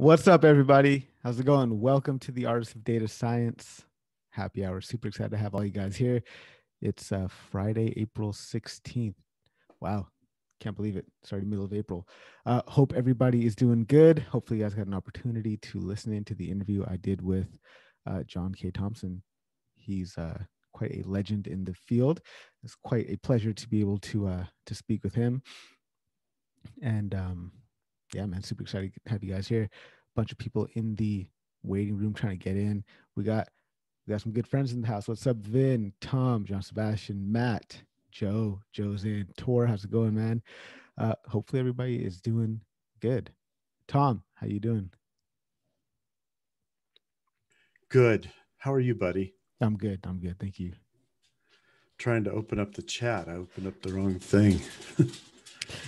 What's up, everybody? How's it going? Welcome to the Artists of Data Science Happy Hour. Super excited to have all you guys here. It's uh, Friday, April 16th. Wow, can't believe it. Sorry, middle of April. Uh, hope everybody is doing good. Hopefully, you guys got an opportunity to listen into the interview I did with uh, John K. Thompson. He's uh, quite a legend in the field. It's quite a pleasure to be able to uh, to speak with him. And um, yeah, man, super excited to have you guys here. A bunch of people in the waiting room trying to get in. We got we got some good friends in the house. What's up, Vin, Tom, John Sebastian, Matt, Joe, Joe's in, Tor. How's it going, man? Uh, hopefully everybody is doing good. Tom, how you doing? Good. How are you, buddy? I'm good. I'm good. Thank you. Trying to open up the chat. I opened up the wrong thing.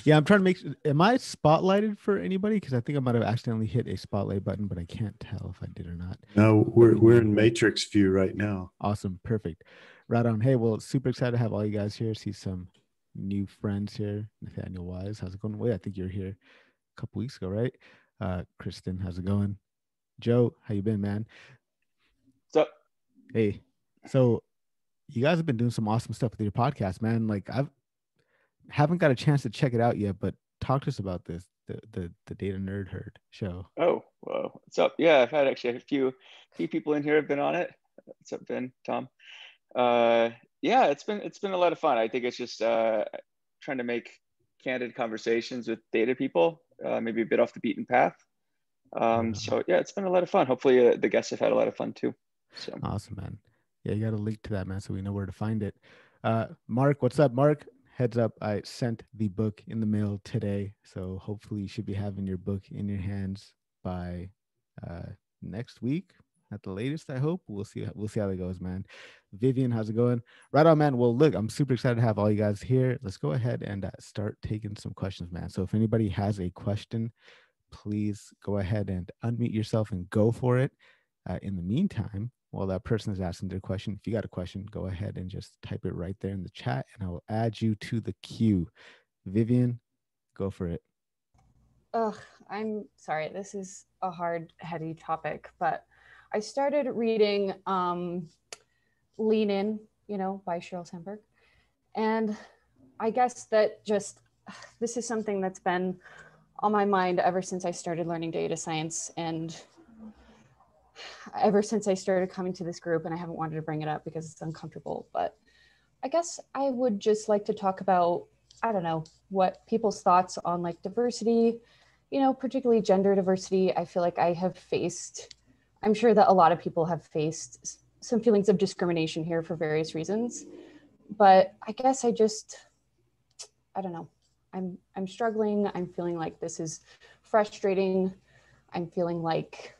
yeah, I'm trying to make. Am I spotlighted for anybody? Because I think I might have accidentally hit a spotlight button, but I can't tell if I did or not. No, we're we're in matrix view right now. Awesome, perfect. Right on. Hey, well, super excited to have all you guys here. See some new friends here. Nathaniel Wise, how's it going? Wait, I think you're here a couple weeks ago, right? Uh, Kristen, how's it going? Joe, how you been, man? What's up? Hey, so you guys have been doing some awesome stuff with your podcast, man. Like I've haven't got a chance to check it out yet, but talk to us about this, the the the Data Nerd Herd show. Oh, well, what's up? Yeah, I've had actually a few few people in here have been on it. What's up, Ben, Tom? Uh, yeah, it's been it's been a lot of fun. I think it's just uh, trying to make candid conversations with data people, uh, maybe a bit off the beaten path. Um, so yeah, it's been a lot of fun. Hopefully, uh, the guests have had a lot of fun too. So awesome, man. Yeah, you got a link to that, man, so we know where to find it. Uh, Mark, what's up, Mark? Heads up, I sent the book in the mail today, so hopefully you should be having your book in your hands by uh, next week at the latest. I hope we'll see. We'll see how it goes, man. Vivian, how's it going? Right on, man. Well, look, I'm super excited to have all you guys here. Let's go ahead and uh, start taking some questions, man. So if anybody has a question, please go ahead and unmute yourself and go for it. Uh, in the meantime, while that person is asking their question, if you got a question, go ahead and just type it right there in the chat and I will add you to the queue. Vivian, go for it. Ugh, I'm sorry. This is a hard, heady topic, but I started reading um, Lean In, you know, by Sheryl Sandberg. And I guess that just this is something that's been on my mind ever since I started learning data science and ever since I started coming to this group. And I haven't wanted to bring it up because it's uncomfortable. But I guess I would just like to talk about, I don't know, what people's thoughts on like diversity, you know, particularly gender diversity. I feel like I have faced, I'm sure that a lot of people have faced some feelings of discrimination here for various reasons. But I guess I just, I don't know. I'm I'm struggling. I'm feeling like this is frustrating. I'm feeling like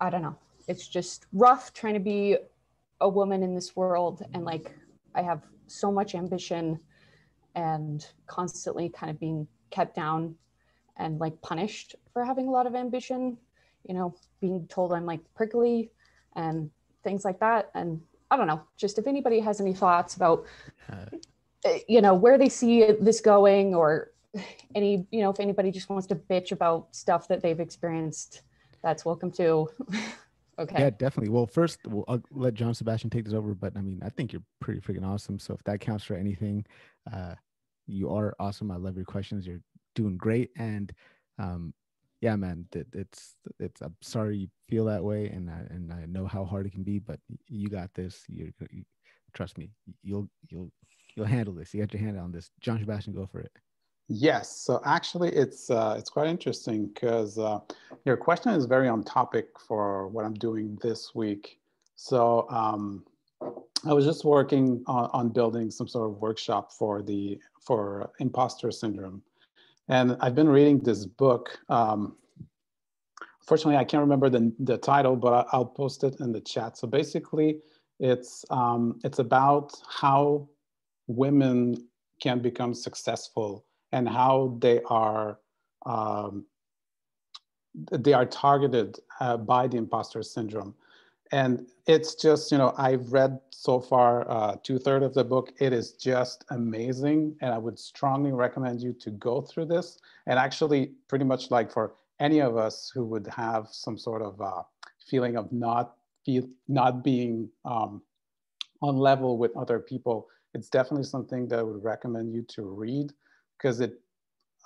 I don't know. It's just rough trying to be a woman in this world and like I have so much ambition and constantly kind of being kept down and like punished for having a lot of ambition, you know, being told I'm like prickly and things like that and I don't know, just if anybody has any thoughts about uh, you know where they see this going or any you know if anybody just wants to bitch about stuff that they've experienced that's welcome too. Okay. Yeah definitely. Well first we'll, i'll let john sebastian take this over but i mean i think you're pretty freaking awesome. So if that counts for anything uh you are awesome. I love your questions. You're doing great. And um yeah man it, it's it's i'm sorry you feel that way and i and i know how hard it can be but you got this. You, you trust me you'll you'll you'll handle this. You got your hand on this. John Sebastian, go for it. Yes. So actually, it's uh, it's quite interesting because uh, your question is very on topic for what I'm doing this week. So um, I was just working on, on, building some sort of workshop for the for imposter syndrome, and I've been reading this book. Um, fortunately, I can't remember the the title, but I'll post it in the chat. So basically, it's um, it's about how women can become successful and how they are um, they are targeted uh, by the imposter syndrome. And it's just you know i've read so far uh, two-thirds of the book. It is just amazing and i would strongly recommend you to go through this. And actually pretty much like for any of us who would have some sort of uh, feeling of not feel not being um, on level with other people, it's definitely something that I would recommend you to read because it,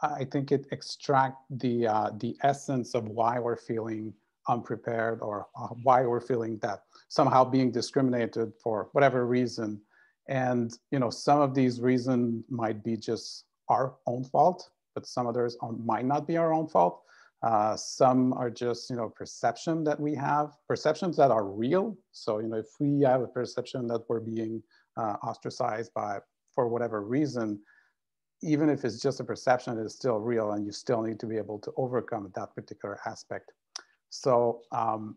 I think it extract the uh, the essence of why we're feeling unprepared or uh, why we're feeling that somehow being discriminated for whatever reason. And you know, some of these reasons might be just our own fault, but some others might not be our own fault. Uh, some are just, you know, perception that we have, perceptions that are real. So, you know, if we have a perception that we're being uh, ostracized by, for whatever reason, even if it's just a perception, it's still real and you still need to be able to overcome that particular aspect. So um,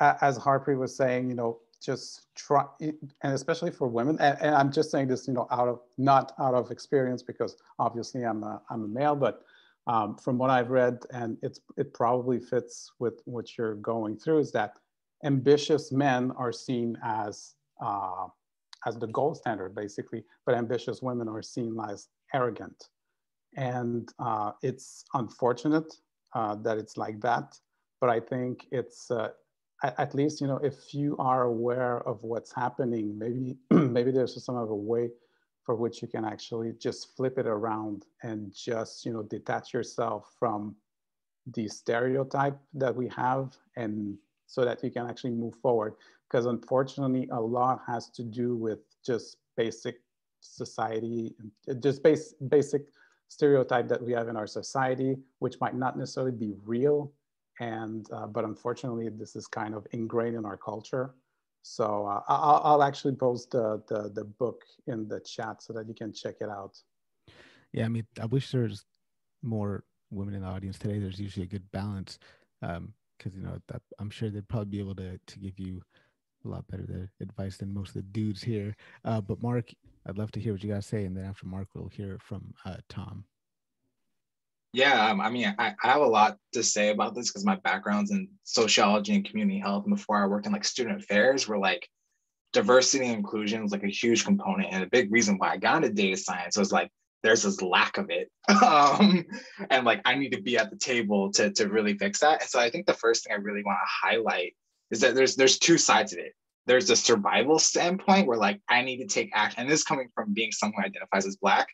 as Harpreet was saying, you know, just try, and especially for women, and, and, I'm just saying this, you know, out of, not out of experience because obviously I'm a, I'm a male, but um, from what I've read, and it's, it probably fits with what you're going through, is that ambitious men are seen as, uh, as the gold standard, basically, but ambitious women are seen as arrogant. And uh, it's unfortunate uh, that it's like that, but I think it's, uh, at, at, least, you know, if you are aware of what's happening, maybe, maybe there's some of a way for which you can actually just flip it around and just you know detach yourself from the stereotype that we have and so that you can actually move forward because unfortunately a lot has to do with just basic society just base, basic stereotype that we have in our society which might not necessarily be real and uh, but unfortunately this is kind of ingrained in our culture so uh, I'll, I'll, actually post the, the, the book in the chat so that you can check it out. Yeah, I mean, I wish there's more women in the audience today. There's usually a good balance because you know that, I'm sure they'd probably be able to to give you a lot better advice than most of the dudes here. Uh, but Mark, I'd love to hear what you guys say, and then after Mark, we'll hear from uh, Tom. Yeah, um, I mean, I, I, have a lot to say about this because my background's in sociology and community health. And before I worked in like student affairs, where like diversity and inclusion was like a huge component. And a big reason why I got into data science was like there's this lack of it. um, and like I need to be at the table to, to really fix that. And so I think the first thing I really want to highlight is that there's there's two sides of it. There's a survival standpoint where like I need to take action. And this is coming from being someone who identifies as black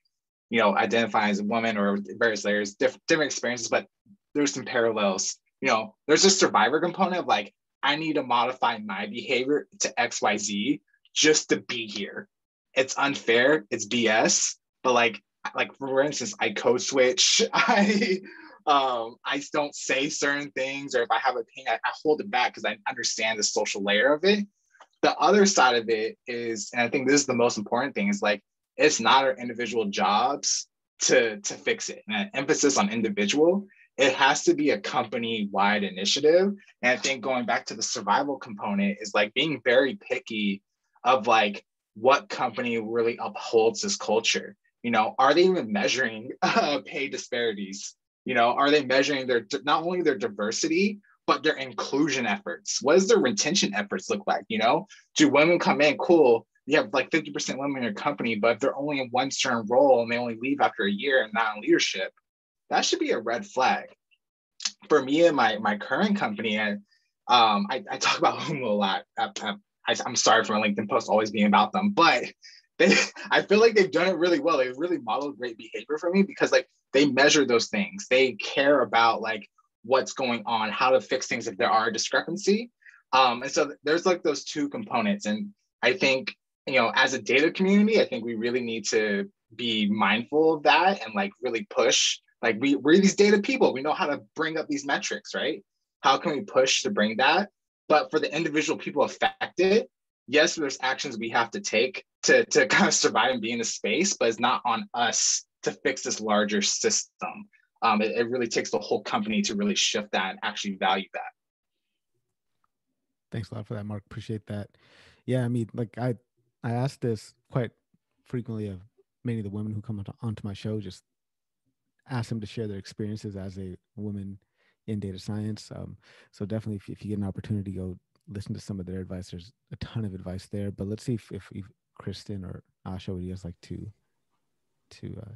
you know, identify as a woman or various layers, diff- different experiences, but there's some parallels. You know, there's a survivor component of like, I need to modify my behavior to XYZ just to be here. It's unfair, it's BS, but like, like for instance, I code switch, I um I don't say certain things, or if I have a pain, I, I hold it back because I understand the social layer of it. The other side of it is, and I think this is the most important thing, is like it's not our individual jobs to to fix it. And an emphasis on individual, it has to be a company wide initiative. And I think going back to the survival component is like being very picky of like what company really upholds this culture. You know, are they even measuring uh, pay disparities? You know, are they measuring their not only their diversity but their inclusion efforts? What does their retention efforts look like? You know, do women come in? Cool you have like 50% women in your company, but if they're only in one certain role and they only leave after a year and not in leadership, that should be a red flag. For me and my my current company, and um, I, I talk about Humu a lot. I, I, I'm sorry for my LinkedIn post always being about them, but they, I feel like they've done it really well. They've really modeled great behavior for me because like they measure those things. They care about like what's going on, how to fix things if there are a discrepancy. Um, and so there's like those two components. And I think you know, as a data community, I think we really need to be mindful of that and like really push. Like we, we're these data people. We know how to bring up these metrics, right? How can we push to bring that? But for the individual people affected, yes, there's actions we have to take to, to kind of survive and be in a space, but it's not on us to fix this larger system. Um, it, it really takes the whole company to really shift that and actually value that. Thanks a lot for that, Mark. Appreciate that. Yeah, I mean, like I I ask this quite frequently of many of the women who come onto, onto my show. Just ask them to share their experiences as a woman in data science. Um, so definitely, if, if, you get an opportunity, go listen to some of their advice. There's a ton of advice there. But let's see if, if, if Kristen or Asha, would you guys like to to uh,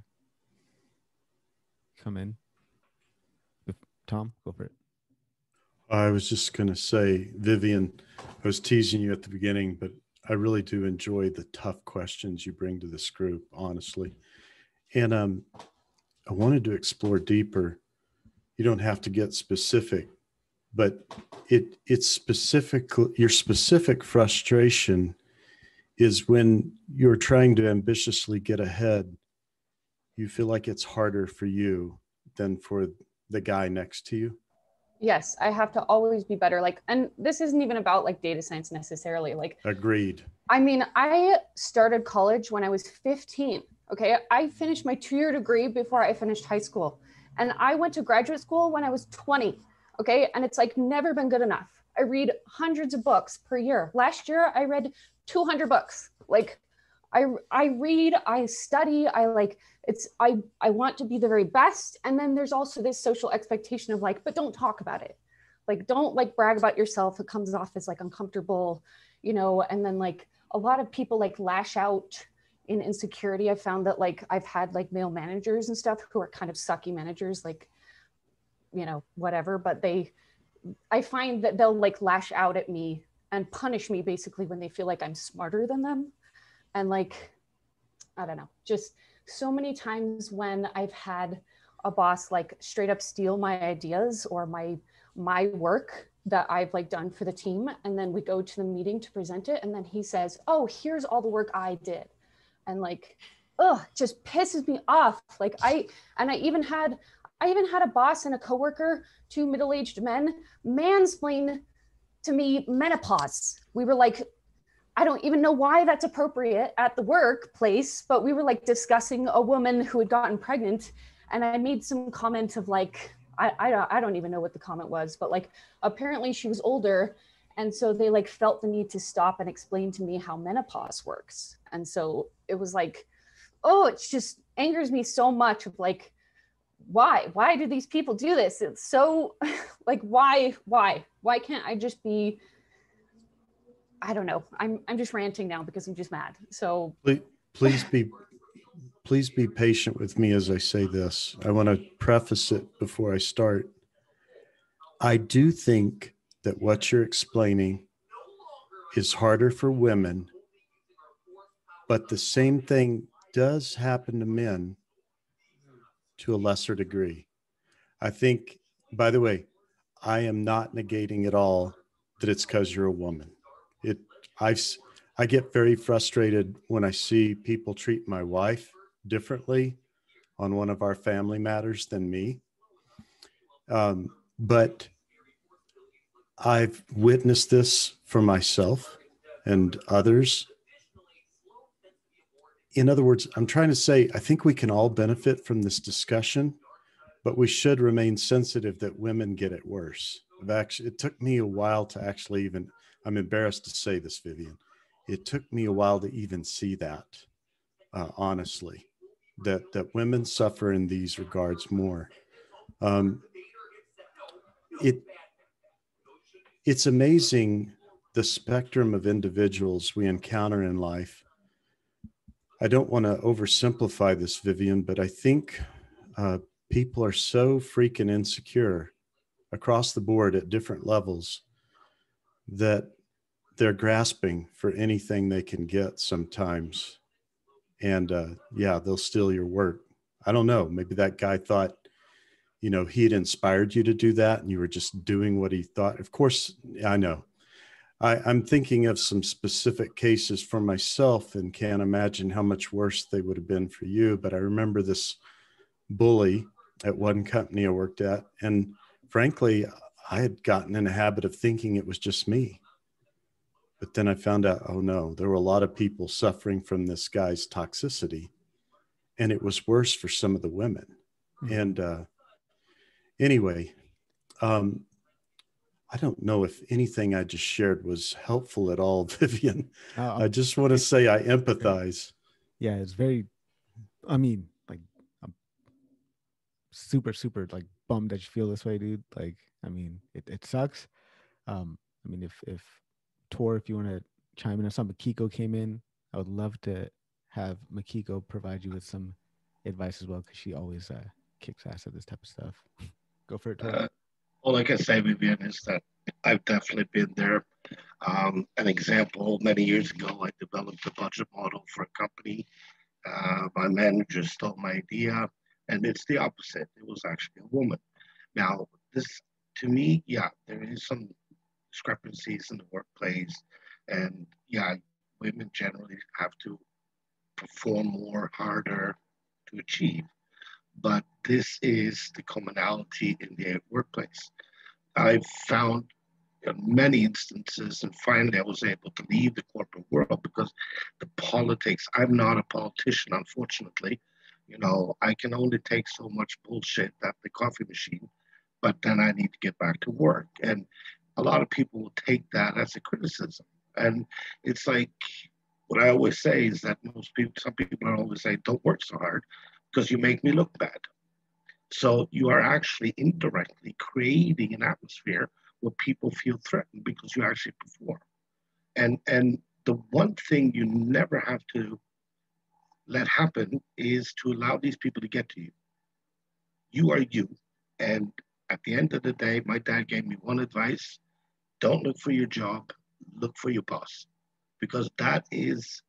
come in? If, Tom, go for it. I was just going to say, Vivian, I was teasing you at the beginning, but I really do enjoy the tough questions you bring to this group, honestly. And um, I wanted to explore deeper. You don't have to get specific, but it it's specific. Your specific frustration is when you're trying to ambitiously get ahead. You feel like it's harder for you than for the guy next to you yes i have to always be better like and this isn't even about like data science necessarily like agreed i mean i started college when i was 15 okay i finished my two-year degree before i finished high school and i went to graduate school when i was 20 okay? And it's like never been good enough. I read hundreds of books per year. Last year i read 200 books. Like i i read i study i like it's i i want to be the very best. And then there's also this social expectation of like but don't talk about it. Like don't like brag about yourself. It comes off as like uncomfortable you know? And then like a lot of people like lash out in insecurity. I found that like i've had like male managers and stuff who are kind of sucky managers like you know whatever but they i find that they'll like lash out at me and punish me basically when they feel like i'm smarter than them and like i don't know just so many times when I've had a boss like straight up steal my ideas or my my work that I've like done for the team and then we go to the meeting to present it and then he says, "Oh, here's all the work I did." And like ugh, just pisses me off. Like I and I even had I even had a boss and a coworker, two middle-aged men, mansplain to me menopause. We were like I don't even know why that's appropriate at the workplace, but we were like discussing a woman who had gotten pregnant. And I made some comment of like, I, I, I don't even know what the comment was, but like apparently she was older. And so they like felt the need to stop and explain to me how menopause works. And so it was like, oh, it just angers me so much of like, why? Why do these people do this? It's so like, why, why? Why can't I just be I don't know. I'm I'm just ranting now because I'm just mad. So please, please be please be patient with me as I say this. I want to preface it before I start. I do think that what you're explaining is harder for women, but the same thing does happen to men to a lesser degree. I think, by the way, I am not negating at all that it's because you're a woman it I've I get very frustrated when I see people treat my wife differently on one of our family matters than me. Um, but I've witnessed this for myself and others. In other words, I'm trying to say, I think we can all benefit from this discussion, but we should remain sensitive that women get it worse. I've actually, it took me a while to actually even I'm embarrassed to say this, Vivian. It took me a while to even see that, uh, honestly, that that women suffer in these regards more. Um, it it's amazing the spectrum of individuals we encounter in life. I don't want to oversimplify this, Vivian, but I think uh, people are so freaking insecure across the board at different levels that they're grasping for anything they can get sometimes. And uh, yeah they'll steal your work. I don't know. Maybe that guy thought you know he had inspired you to do that and you were just doing what he thought. Of course i know I, i'm thinking of some specific cases for myself and can't imagine how much worse they would have been for you but i remember this bully at one company i worked at and frankly i had gotten in a habit of thinking it was just me but then I found out, oh no, there were a lot of people suffering from this guy's toxicity. And it was worse for some of the women. Mm-hmm. And uh, anyway, um, I don't know if anything I just shared was helpful at all, Vivian. Uh, I just want to say I empathize. Yeah, it's very, I mean, like, I'm super, super like bummed that you feel this way, dude. Like, I mean, it, it sucks. Um, I mean, if, if Tor, if you want to chime in. I saw Makiko came in. I would love to have Makiko provide you with some advice as well because she always uh, kicks ass at this type of stuff. Go for it. Tori. All I can say, Vivian, is that I've definitely been there. Um, an example, many years ago, I developed a budget model for a company. Uh, my manager stole my idea, and it's the opposite. It was actually a woman. Now, this, to me, yeah, there is some discrepancies in the workplace, and yeah, women generally have to perform more, harder to achieve. But this is the commonality in the workplace. I've found many instances, and finally I was able to leave the corporate world because the politics, I'm not a politician, unfortunately. You know, I can only take so much bullshit at the coffee machine, but then I need to get back to work. And a lot of people will take that as a criticism. And it's like what I always say is that most people, some people always say, don't work so hard because you make me look bad. So you are actually indirectly creating an atmosphere where people feel threatened because you actually perform. And and the one thing you never have to let happen is to allow these people to get to you. You are you. And at the end of the day, my dad gave me one advice don't look for your job, look for your boss. Because that is,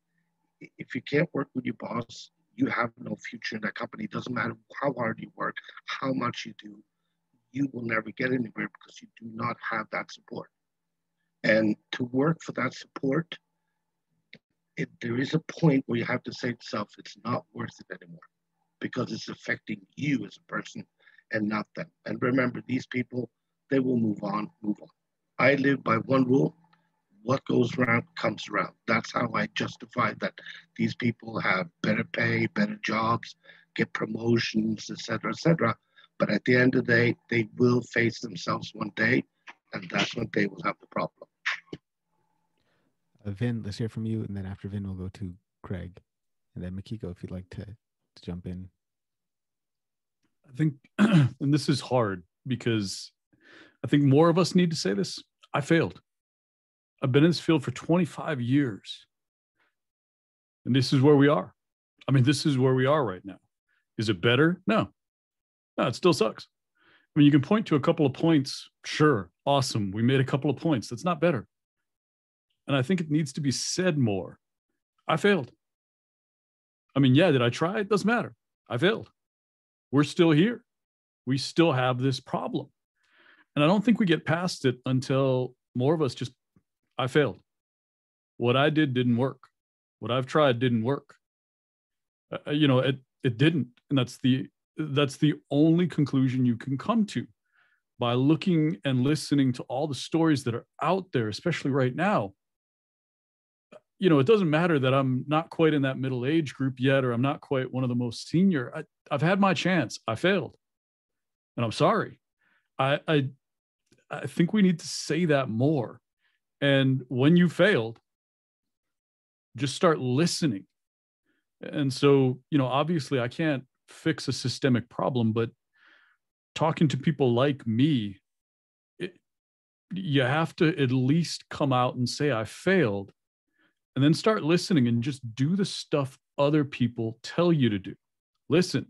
if you can't work with your boss, you have no future in that company. It doesn't matter how hard you work, how much you do, you will never get anywhere because you do not have that support. And to work for that support, it, there is a point where you have to say to yourself, it's not worth it anymore because it's affecting you as a person and not them. And remember, these people, they will move on, move on. I live by one rule what goes around comes around. That's how I justify that these people have better pay, better jobs, get promotions, etc., etc. But at the end of the day, they will face themselves one day, and that's when they will have the problem. Uh, Vin, let's hear from you, and then after Vin, we'll go to Craig, and then Makiko, if you'd like to, to jump in. I think, and this is hard because I think more of us need to say this. I failed. I've been in this field for 25 years. And this is where we are. I mean, this is where we are right now. Is it better? No. No, it still sucks. I mean, you can point to a couple of points. Sure, awesome. We made a couple of points. That's not better. And I think it needs to be said more. I failed. I mean, yeah, did I try? It doesn't matter. I failed. We're still here. We still have this problem. And I don't think we get past it until more of us just I failed. What I did didn't work. What I've tried didn't work. Uh, uh, you know, it it didn't, and that's the that's the only conclusion you can come to by looking and listening to all the stories that are out there, especially right now. You know, it doesn't matter that I'm not quite in that middle age group yet, or I'm not quite one of the most senior. I, I've had my chance. I failed, and I'm sorry. I, I I think we need to say that more and when you failed, just start listening. And so, you know, obviously I can't fix a systemic problem, but talking to people like me, it, you have to at least come out and say, I failed, and then start listening and just do the stuff other people tell you to do. Listen,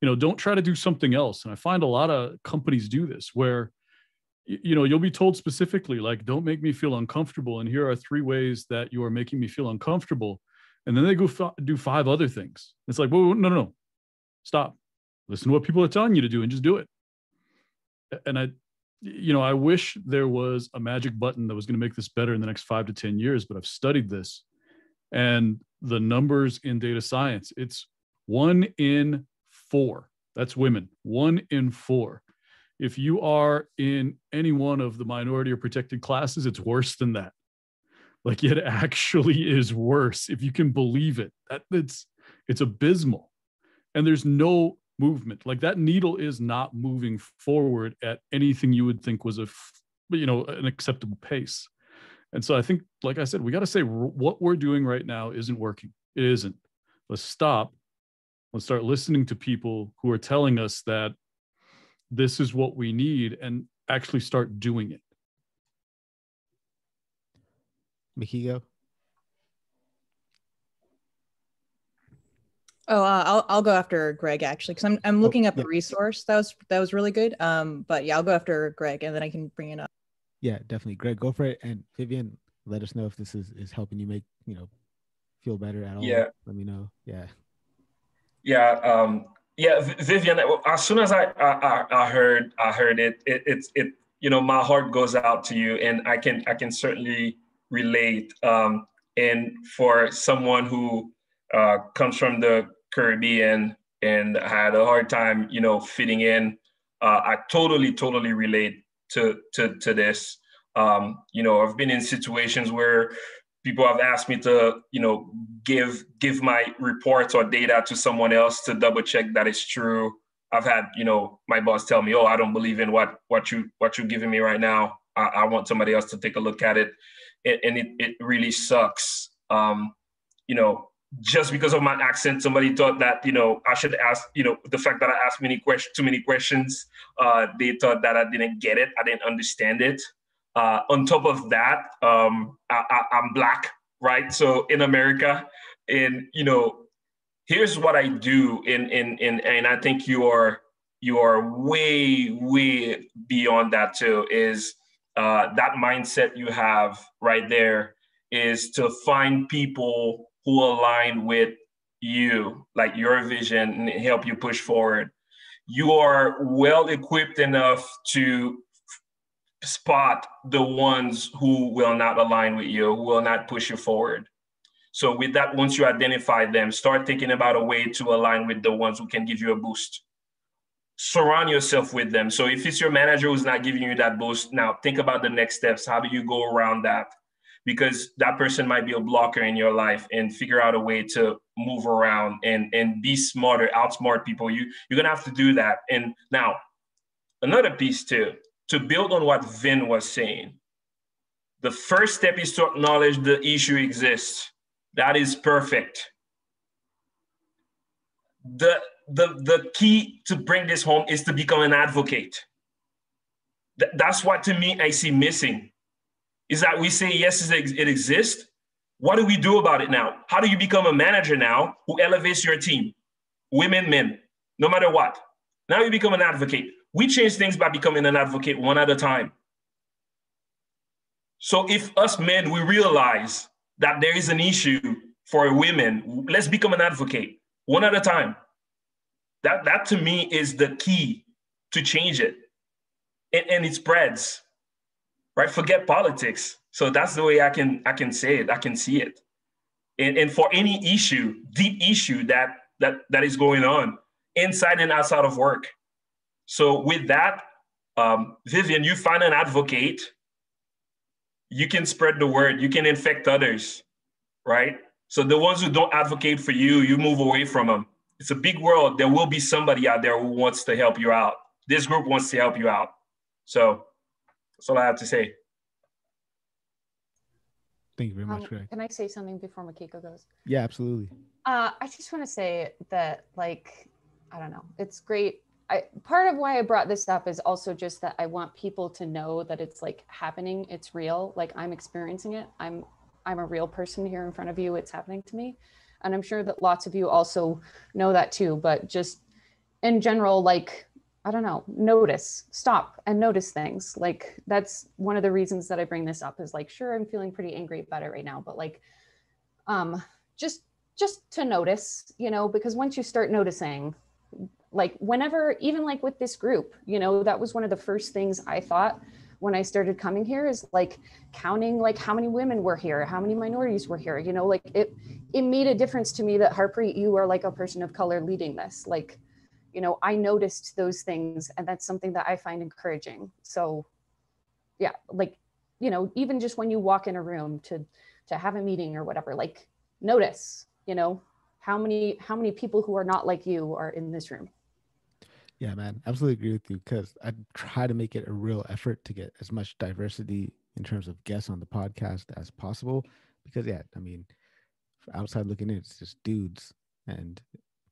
you know, don't try to do something else. And I find a lot of companies do this where you know you'll be told specifically like don't make me feel uncomfortable and here are three ways that you are making me feel uncomfortable. And then they go f- do five other things. It's like well no no no. Stop. Listen to what people are telling you to do and just do it. And i you know i wish there was a magic button that was going to make this better in the next five to ten years but i've studied this. And the numbers in data science it's one in four. That's women. One in four if you are in any one of the minority or protected classes, it's worse than that. Like it actually is worse if you can believe it. That it's it's abysmal. And there's no movement. Like that needle is not moving forward at anything you would think was a you know an acceptable pace. And so I think like I said, we got to say what we're doing right now isn't working. It isn't. Let's stop. Let's start listening to people who are telling us that this is what we need and actually start doing it. Makiko? Oh, uh, I'll I'll go after Greg actually because I'm I'm looking up yeah. a resource that was that was really good. Um, but yeah, I'll go after Greg and then I can bring it up. Yeah, definitely. Greg, go for it. And Vivian, let us know if this is is helping you make you know feel better at all. Yeah. Let me know. Yeah. Yeah, um, yeah, Vivian. As soon as I, I I- heard I heard it, it it's it you know my heart goes out to you, and I can I can certainly relate. Um, and for someone who uh, comes from the Caribbean and had a hard time, you know, fitting in, uh, I totally totally relate to to to this. Um, you know, I've been in situations where people have asked me to you know give give my reports or data to someone else to double check that it's true. I've had you know my boss tell me oh i don't believe in what what you what you're giving me right now. I, I want somebody else to take a look at it. And, and it, it really sucks. Um you know just because of my accent somebody thought that you know i should ask you know the fact that i asked many questions too many questions uh they thought that i didn't get it. I didn't understand it uh, on top of that, um, I, I'm black, right? So in America, and you know, here's what I do, in in in, and I think you are you are way way beyond that too. Is uh, that mindset you have right there is to find people who align with you, like your vision, and help you push forward. You are well equipped enough to spot the ones who will not align with you, who will not push you forward. So with that, once you identify them, start thinking about a way to align with the ones who can give you a boost. Surround yourself with them. So if it's your manager who's not giving you that boost, now think about the next steps. How do you go around that? Because that person might be a blocker in your life and figure out a way to move around and, and be smarter, outsmart people. You, you're gonna have to do that. And now, another piece too, to build on what Vin was saying, the first step is to acknowledge the issue exists. That is perfect. The, the, the key to bring this home is to become an advocate. Th- that's what to me I see missing is that we say, yes, it it exists. What do we do about it now? How do you become a manager now who elevates your team? Women, men, no matter what. Now you become an advocate. We change things by becoming an advocate one at a time. So if us men, we realize that there is an issue for women, let's become an advocate one at a time. That, that to me is the key to change it. And, and it spreads, right? Forget politics. So that's the way I can I can say it. I can see it. And, and for any issue, deep issue that that that is going on inside and outside of work. So with that, um, Vivian, you find an advocate. You can spread the word. You can infect others, right? So the ones who don't advocate for you, you move away from them. It's a big world. There will be somebody out there who wants to help you out. This group wants to help you out. So that's all I have to say. Thank you very much, Um, Greg. can I say something before Makiko goes? Yeah, absolutely. Uh, I just want to say that, like, I don't know, it's great. I, part of why I brought this up is also just that I want people to know that it's like happening. It's real. Like I'm experiencing it. I'm I'm a real person here in front of you. It's happening to me, and I'm sure that lots of you also know that too. But just in general, like I don't know, notice, stop, and notice things. Like that's one of the reasons that I bring this up. Is like, sure, I'm feeling pretty angry about it right now, but like, um, just just to notice, you know, because once you start noticing, like whenever even like with this group you know that was one of the first things i thought when i started coming here is like counting like how many women were here how many minorities were here you know like it it made a difference to me that harpreet you are like a person of color leading this like you know i noticed those things and that's something that i find encouraging. So yeah like you know even just when you walk in a room to to have a meeting or whatever like notice you know how many how many people who are not like you are in this room Yeah, man, absolutely agree with you because I try to make it a real effort to get as much diversity in terms of guests on the podcast as possible. Because yeah, I mean, outside looking in, it's just dudes, and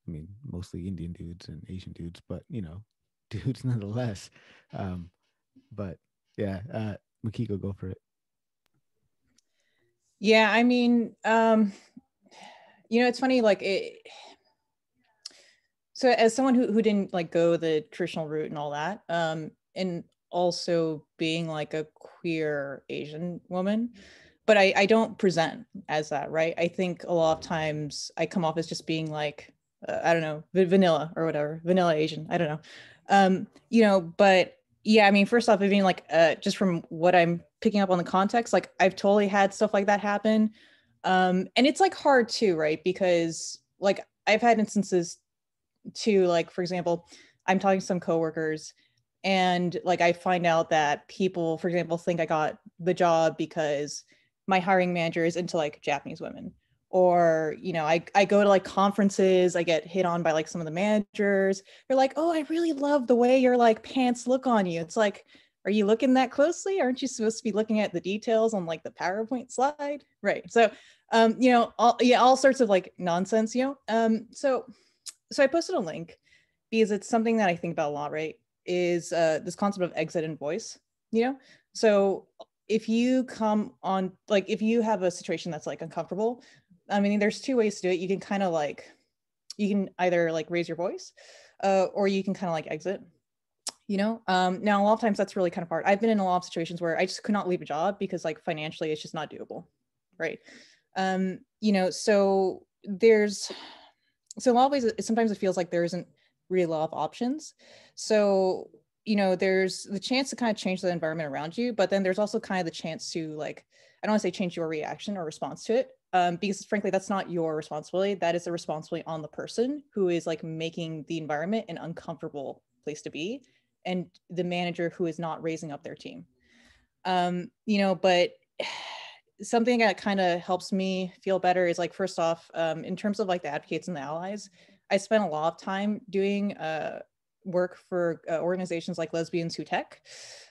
I mean mostly Indian dudes and Asian dudes, but you know, dudes nonetheless. Um, but yeah, uh, Makiko, go for it. Yeah, I mean, um, you know, it's funny, like it so as someone who, who didn't like go the traditional route and all that um and also being like a queer asian woman but I, I don't present as that right? I think a lot of times i come off as just being like uh, i don't know vanilla or whatever vanilla asian i don't know. Um you know but yeah i mean first off i mean like uh just from what i'm picking up on the context like i've totally had stuff like that happen. Um and it's like hard too right? Because like i've had instances to like for example i'm talking to some coworkers and like i find out that people for example think i got the job because my hiring manager is into like japanese women or you know I, I go to like conferences i get hit on by like some of the managers. They're like oh i really love the way your like pants look on you. It's like are you looking that closely? Aren't you supposed to be looking at the details on like the powerpoint slide? Right. So um you know all yeah all sorts of like nonsense you know? Um so so I posted a link because it's something that I think about a lot, right? Is uh, this concept of exit and voice, you know? So if you come on, like, if you have a situation that's like uncomfortable, I mean, there's two ways to do it. You can kind of like, you can either like raise your voice uh, or you can kind of like exit, you know? Um, now, a lot of times that's really kind of hard. I've been in a lot of situations where I just could not leave a job because like financially it's just not doable, right? Um, you know, so there's, so in a lot of ways sometimes it feels like there isn't really a lot of options. So you know there's the chance to kind of change the environment around you but then there's also kind of the chance to like i don't want to say change your reaction or response to it um, because frankly that's not your responsibility. That is a responsibility on the person who is like making the environment an uncomfortable place to be and the manager who is not raising up their team. Um, you know but something that kind of helps me feel better is like first off um, in terms of like the advocates and the allies i spent a lot of time doing uh, work for uh, organizations like lesbians who tech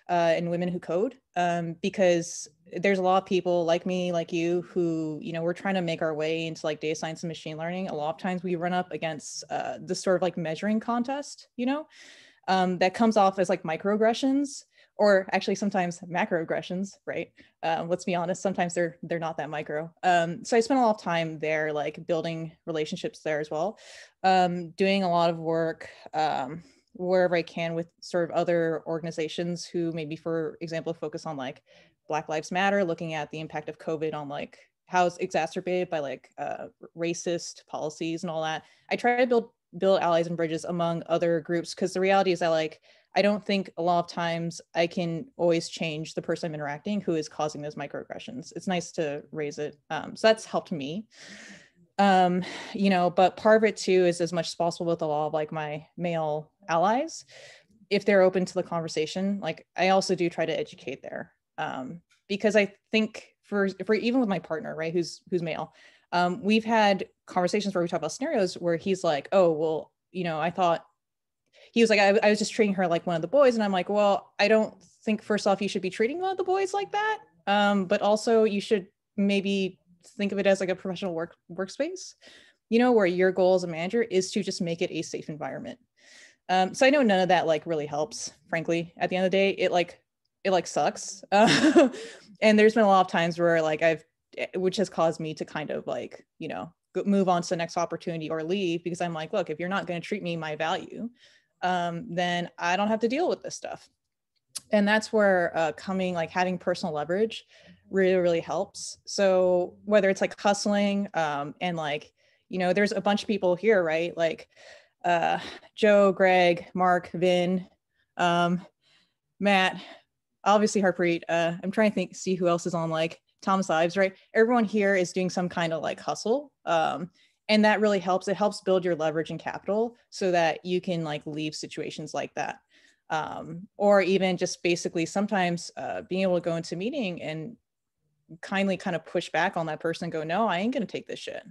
uh, and women who code um, because there's a lot of people like me like you who you know we're trying to make our way into like data science and machine learning. A lot of times we run up against uh, sort of like measuring contest you know um, that comes off as like microaggressions or actually sometimes macroaggressions, right? Um, let's be honest, sometimes they're they're not that micro. Um, so I spent a lot of time there, like building relationships there as well, um, doing a lot of work um, wherever I can with sort of other organizations who maybe, for example, focus on like Black Lives Matter, looking at the impact of COVID on like how it's exacerbated by like uh, racist policies and all that. I try to build build allies and bridges among other groups because the reality is that like I don't think a lot of times I can always change the person I'm interacting who is causing those microaggressions. It's nice to raise it. Um, so that's helped me. Um, you know, but part of it too is as much as possible with a lot of like my male allies, if they're open to the conversation, like I also do try to educate there. Um, because I think for for even with my partner, right, who's who's male, um, we've had conversations where we talk about scenarios where he's like, oh, well, you know, I thought he was like, I, I was just treating her like one of the boys. And I'm like, well, I don't think first off, you should be treating one of the boys like that. Um, but also you should maybe think of it as like a professional work workspace, you know, where your goal as a manager is to just make it a safe environment. Um, so I know none of that like really helps, frankly, at the end of the day, it like, it like sucks. Uh, and there's been a lot of times where like I've, eh, which has caused me to kind of like, you know, move on to the next opportunity or leave because I'm like, look, if you're not going to treat me my value, um, then I don't have to deal with this stuff. And that's where uh, coming, like having personal leverage really, really helps. So whether it's like hustling um, and like, you know, there's a bunch of people here, right? Like uh, Joe, Greg, Mark, Vin, um, Matt, obviously Harpreet. Uh, I'm trying to think, see who else is on like Thomas Ives, right? Everyone here is doing some kind of like hustle. Um, and that really helps it helps build your leverage and capital so that you can like leave situations like that. Um, or even just basically sometimes uh, being able to go into meeting and kindly kind of push back on that person go no i ain't going to take this shit.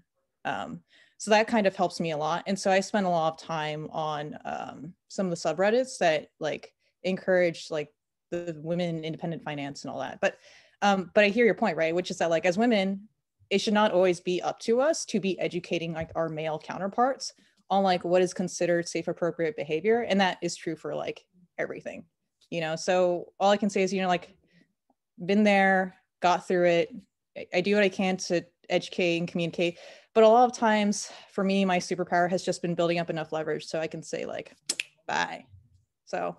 Um, so that kind of helps me a lot. And so i spend a lot of time on um, some of the subreddits that like encourage like the women independent finance and all that. But um, but i hear your point right? Which is that like as women it should not always be up to us to be educating like our male counterparts on like what is considered safe appropriate behavior and that is true for like everything you know so all i can say is you know like been there got through it i do what i can to educate and communicate But a lot of times for me, my superpower has just been building up enough leverage so I can say like, bye. So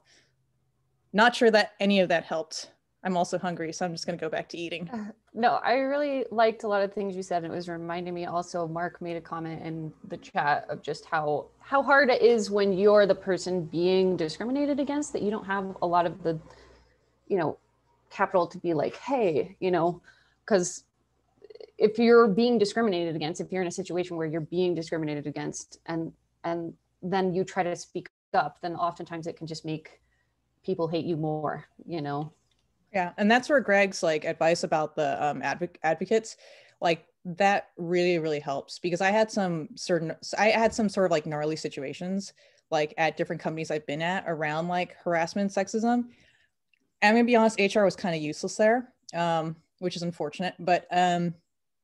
not sure that any of that helped. I'm also hungry, so I'm just gonna go back to eating. No, I really liked a lot of things you said. It was reminding me also, Mark made a comment in the chat of just how how hard it is when you're the person being discriminated against that you don't have a lot of the, you know, capital to be like, hey, you know, because if you're being discriminated against, if you're in a situation where you're being discriminated against and and then you try to speak up, then oftentimes it can just make people hate you more, you know. Yeah, and that's where Greg's like advice about the um, adv- advocates, like that really really helps because I had some certain I had some sort of like gnarly situations like at different companies I've been at around like harassment, sexism. I'm gonna be honest, HR was kind of useless there, um, which is unfortunate. But um,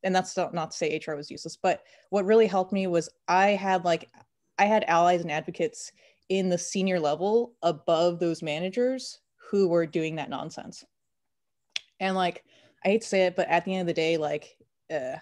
and that's not, not to say HR was useless, but what really helped me was I had like I had allies and advocates in the senior level above those managers who were doing that nonsense. And like I hate to say it, but at the end of the day, like uh,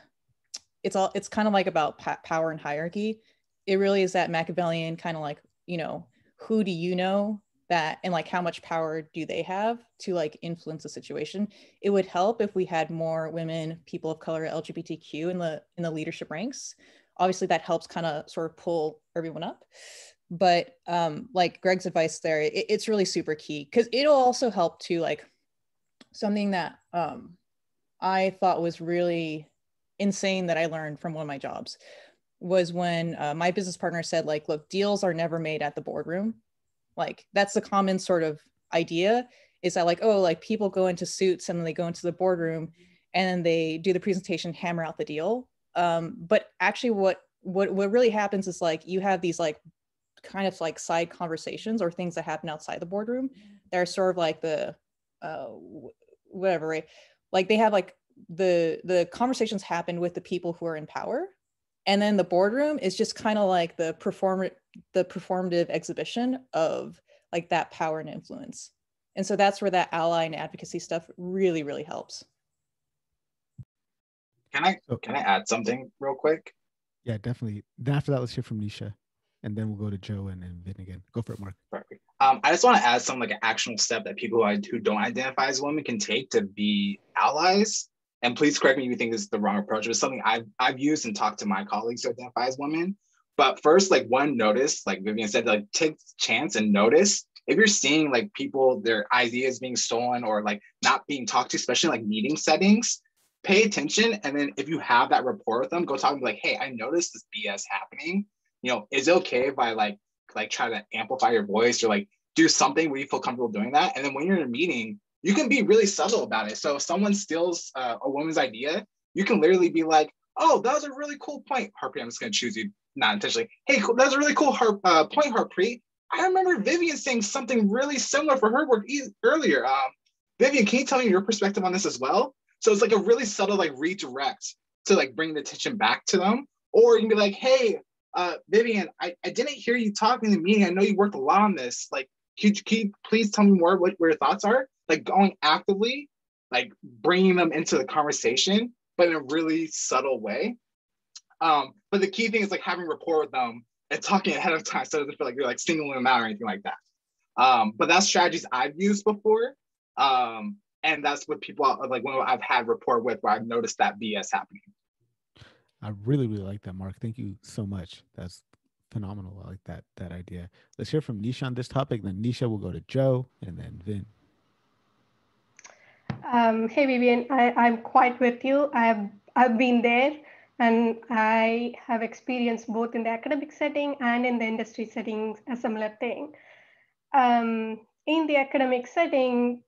it's all it's kind of like about power and hierarchy. It really is that Machiavellian kind of like you know who do you know that and like how much power do they have to like influence the situation? It would help if we had more women people of color lgbtq in the in the leadership ranks. Obviously that helps kind of sort of pull everyone up. But um like greg's advice there it, it's really super key because it'll also help to like something that um i thought was really insane that i learned from one of my jobs was when uh, my business partner said like look deals are never made at the boardroom like that's the common sort of idea is that like, oh, like people go into suits and then they go into the boardroom and then they do the presentation, hammer out the deal. Um, but actually what what what really happens is like you have these like kind of like side conversations or things that happen outside the boardroom that are sort of like the uh whatever right? Like they have like the the conversations happen with the people who are in power and then the boardroom is just kind of like the perform the performative exhibition of like that power and influence. And so that's where that ally and advocacy stuff really really helps. Can i can i add something real quick? Yeah definitely. After that let's hear from nisha and then we'll go to joe and then vin again go for it mark Perfect. Um, i just want to add some like an actionable step that people who, who don't identify as women can take to be allies and please correct me if you think this is the wrong approach. It's something I've I've used and talked to my colleagues who identify as women. But first, like one notice, like Vivian said, like take chance and notice if you're seeing like people their ideas being stolen or like not being talked to, especially like meeting settings. Pay attention, and then if you have that rapport with them, go talk to them like, "Hey, I noticed this BS happening. You know, is it okay if I like like try to amplify your voice or like do something where you feel comfortable doing that?" And then when you're in a meeting, you can be really subtle about it. So if someone steals uh, a woman's idea, you can literally be like, "Oh, that was a really cool point, Harpreet. I'm just gonna choose you, not intentionally. Hey, cool, that was a really cool uh, point, Harpreet. I remember Vivian saying something really similar for her work e- earlier. Um, Vivian, can you tell me your perspective on this as well? So it's like a really subtle like redirect to like bring the attention back to them, or you can be like, "Hey, uh, Vivian, I, I didn't hear you talking in the meeting. I know you worked a lot on this. Like, could you, can you please tell me more what, what your thoughts are? like going actively, like bringing them into the conversation, but in a really subtle way. Um, but the key thing is like having rapport with them and talking ahead of time so it doesn't feel like you're like singling them out or anything like that. Um, but that's strategies I've used before. Um, and that's what people like when I've had rapport with where I've noticed that BS happening. I really, really like that, Mark. Thank you so much. That's phenomenal. I like that that idea. Let's hear from Nisha on this topic. Then Nisha will go to Joe and then Vin. Um, hey Vivian, I, I'm quite with you. I've I've been there and I have experienced both in the academic setting and in the industry setting a similar thing. Um, in the academic setting,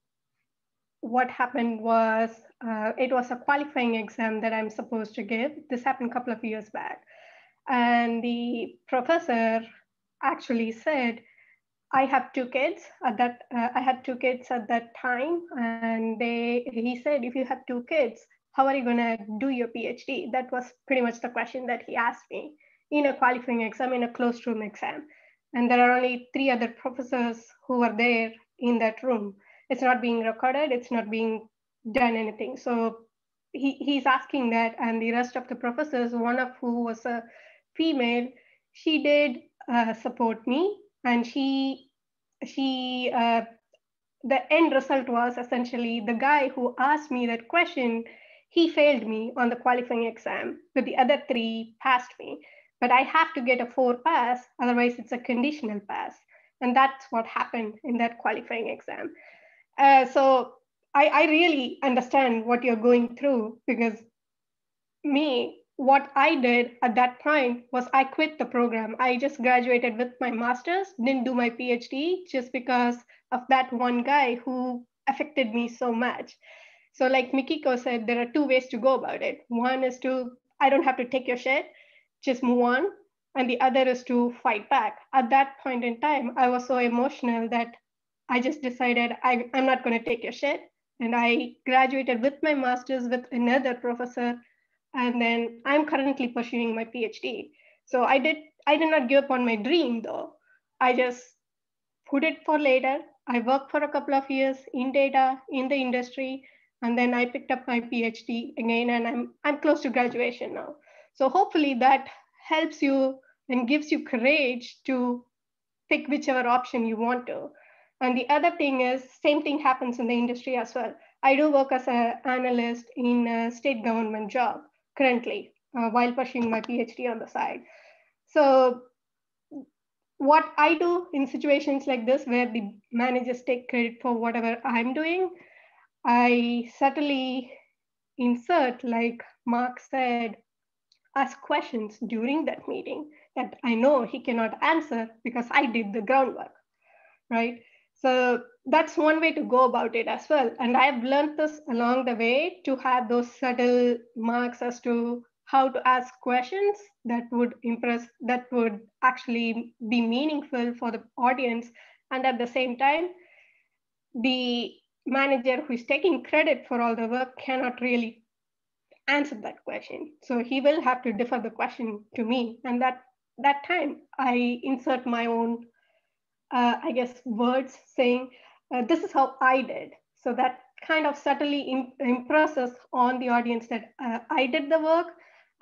what happened was uh, it was a qualifying exam that I'm supposed to give. This happened a couple of years back. And the professor actually said, I have two kids at that. Uh, I had two kids at that time, and they. He said, if you have two kids, how are you going to do your PhD? That was pretty much the question that he asked me in a qualifying exam, in a closed room exam. And there are only three other professors who were there in that room. It's not being recorded. It's not being done anything. So he, he's asking that, and the rest of the professors, one of who was a female, she did uh, support me, and she she uh, the end result was essentially the guy who asked me that question he failed me on the qualifying exam but the other three passed me. But i have to get a four pass otherwise it's a conditional pass. And that's what happened in that qualifying exam. Uh, so I, I really understand what you're going through because me what I did at that point was I quit the program. I just graduated with my master's, didn't do my PhD just because of that one guy who affected me so much. So, like Mikiko said, there are two ways to go about it. One is to, I don't have to take your shit, just move on. And the other is to fight back. At that point in time, I was so emotional that I just decided I, I'm not going to take your shit. And I graduated with my master's with another professor. And then i'm currently pursuing my phd so i did i did not give up on my dream though. I just put it for later. I worked for a couple of years in data in the industry and then i picked up my phd again and i'm i'm close to graduation now. So hopefully that helps you and gives you courage to pick whichever option you want to and the other thing is same thing happens in the industry as well i do work as an analyst in a state government job currently uh, while pursuing my PhD on the side. So what I do in situations like this, where the managers take credit for whatever I'm doing, I subtly insert, like Mark said, ask questions during that meeting that I know he cannot answer because I did the groundwork, right? So that's one way to go about it as well. And I've learned this along the way to have those subtle marks as to how to ask questions that would impress, that would actually be meaningful for the audience. And at the same time, the manager who is taking credit for all the work cannot really answer that question. So he will have to defer the question to me. And that that time I insert my own, uh, I guess, words saying, uh, this is how I did. So that kind of subtly impresses on the audience that uh, I did the work.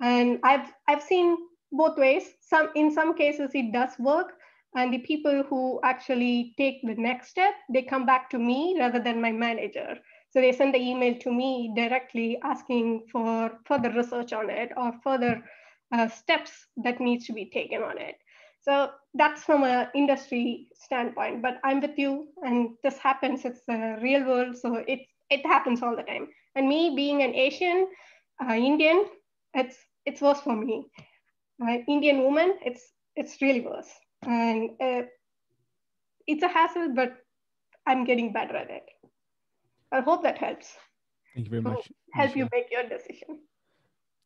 And I've, I've seen both ways. Some In some cases, it does work. And the people who actually take the next step, they come back to me rather than my manager. So they send the email to me directly asking for further research on it or further uh, steps that needs to be taken on it. So that's from an industry standpoint, but I'm with you and this happens, it's the real world. So it, it happens all the time. And me being an Asian, uh, Indian, it's, it's worse for me. Uh, Indian woman, it's, it's really worse. And uh, it's a hassle, but I'm getting better at it. I hope that helps. Thank you very much. Help you make your decision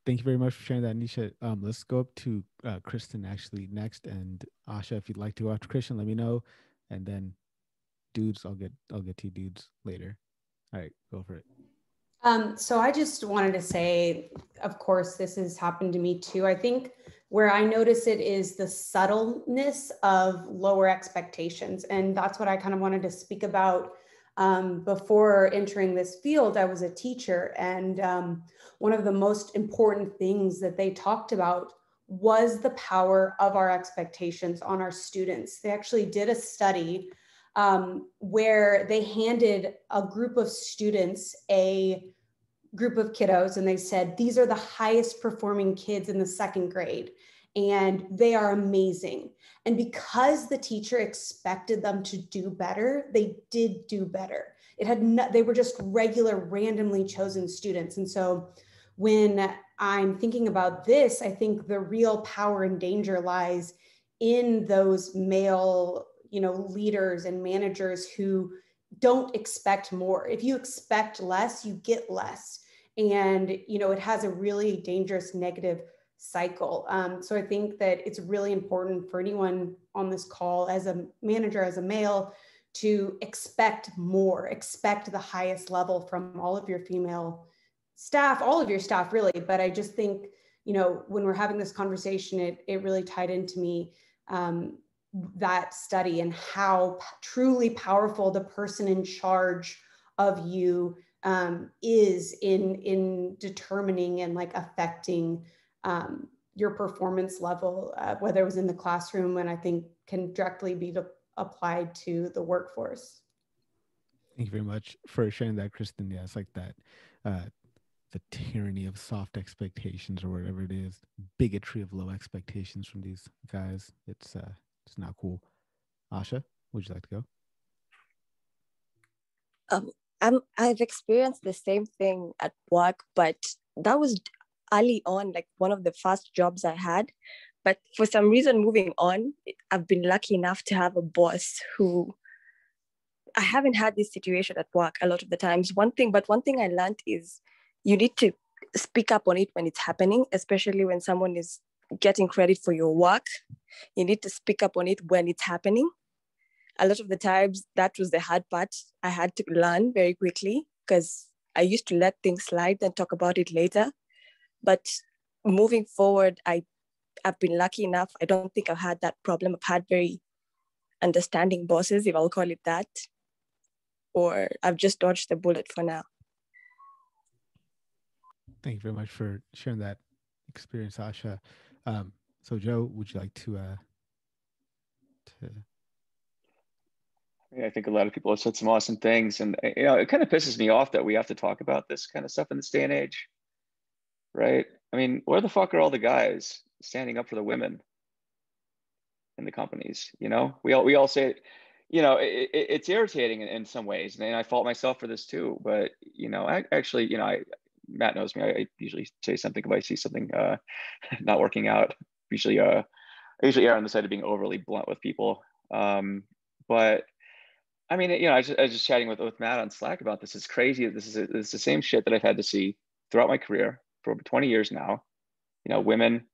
thank you very much for sharing that, Nisha. Um, let's go up to uh, Kristen actually next, and Asha, if you'd like to go after Kristen, let me know, and then dudes, I'll get I'll get to dudes later. All right, go for it. Um, so I just wanted to say, of course, this has happened to me too. I think where I notice it is the subtleness of lower expectations, and that's what I kind of wanted to speak about um, before entering this field, I was a teacher. And um, one of the most important things that they talked about was the power of our expectations on our students. They actually did a study um, where they handed a group of students a group of kiddos and they said, These are the highest performing kids in the second grade and they are amazing. And because the teacher expected them to do better, they did do better. It had no, they were just regular, randomly chosen students. And so when I'm thinking about this, I think the real power and danger lies in those male, you know, leaders and managers who don't expect more. If you expect less, you get less. And, you know, it has a really dangerous negative cycle. Um, so I think that it's really important for anyone on this call as a manager, as a male, to expect more, expect the highest level from all of your female staff, all of your staff really. But I just think, you know, when we're having this conversation, it, it really tied into me um, that study and how truly powerful the person in charge of you um, is in in determining and like affecting um, your performance level, uh, whether it was in the classroom and I think can directly be to, applied to the workforce. Thank you very much for sharing that, Kristen. Yeah, it's like that, uh, the tyranny of soft expectations or whatever it is, bigotry of low expectations from these guys. It's uh, it's not cool. Asha, would you like to go? Um, I'm I've experienced the same thing at work, but that was early on, like one of the first jobs I had. But for some reason, moving on, I've been lucky enough to have a boss who I haven't had this situation at work a lot of the times. One thing, but one thing I learned is you need to speak up on it when it's happening, especially when someone is getting credit for your work. You need to speak up on it when it's happening. A lot of the times, that was the hard part. I had to learn very quickly because I used to let things slide and talk about it later. But moving forward, I I've been lucky enough. I don't think I've had that problem. I've had very understanding bosses, if I'll call it that. Or I've just dodged the bullet for now. Thank you very much for sharing that experience, Asha. Um, so, Joe, would you like to uh, to yeah, I think a lot of people have said some awesome things, and you know, it kind of pisses me off that we have to talk about this kind of stuff in this day and age, right? I mean, where the fuck are all the guys standing up for the women in the companies? You know, we all we all say, you know, it, it, it's irritating in, in, some ways, and I fault myself for this too. But you know, I actually, you know, I Matt knows me. I, I usually say something if I see something uh, not working out. Usually, uh, I usually err on the side of being overly blunt with people. Um, but I mean, you know, I, just, I was just chatting with, with Matt on Slack about this. It's crazy. This is it's the same shit that I've had to see throughout my career for over 20 years now. You know, women,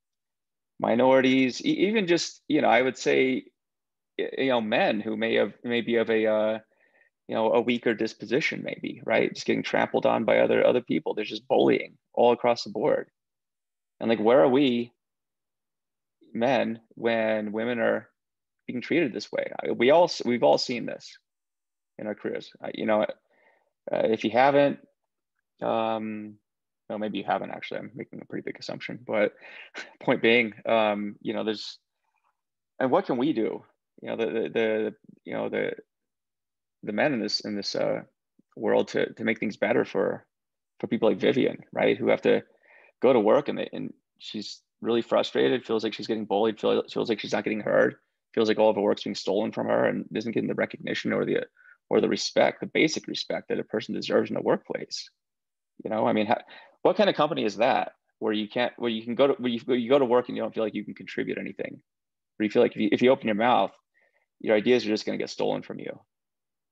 minorities, even just you know, I would say, you know, men who may have maybe of a uh, you know a weaker disposition, maybe right, just getting trampled on by other other people. There's just bullying all across the board, and like, where are we, men, when women are being treated this way? We all we've all seen this in our careers. you know, uh, if you haven't, um, well, maybe you haven't actually. I'm making a pretty big assumption, but point being, um, you know, there's, and what can we do? You know, the, the, the you know, the, the men in this in this uh, world to to make things better for for people like Vivian, right? Who have to go to work and they, and she's really frustrated, feels like she's getting bullied, feels, feels like she's not getting heard, feels like all of her work's being stolen from her and isn't getting the recognition or the or the respect, the basic respect that a person deserves in the workplace. You know, I mean, how, what kind of company is that where you can't, where you can go to, where you, where you go to work and you don't feel like you can contribute anything, where you feel like if you, if you open your mouth, your ideas are just going to get stolen from you,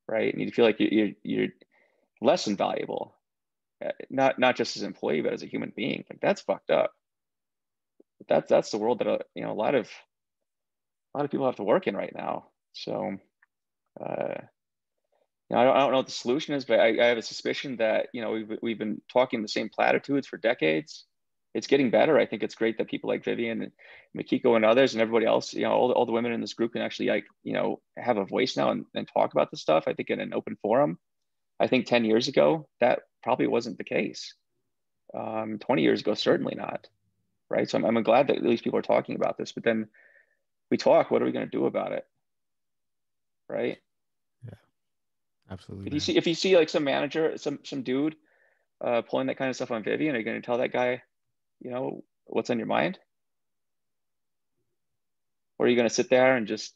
right? And you feel like you're, you're less than valuable, uh, not not just as an employee, but as a human being. Like that's fucked up. That's that's the world that uh, you know a lot of a lot of people have to work in right now. So. Uh, I, don't, I don't know what the solution is, but I, I have a suspicion that you know we've we've been talking the same platitudes for decades. It's getting better. I think it's great that people like Vivian and Mikiko and others and everybody else, you know, all, all the women in this group can actually like, you know, have a voice now and, and talk about this stuff. I think in an open forum. I think 10 years ago, that probably wasn't the case. Um, 20 years ago, certainly not. Right. So I'm, I'm glad that at least people are talking about this, but then we talk, what are we going to do about it? Right. Absolutely. If you see if you see like some manager, some some dude uh, pulling that kind of stuff on Vivian, are you going to tell that guy, you know, what's on your mind? Or are you going to sit there and just,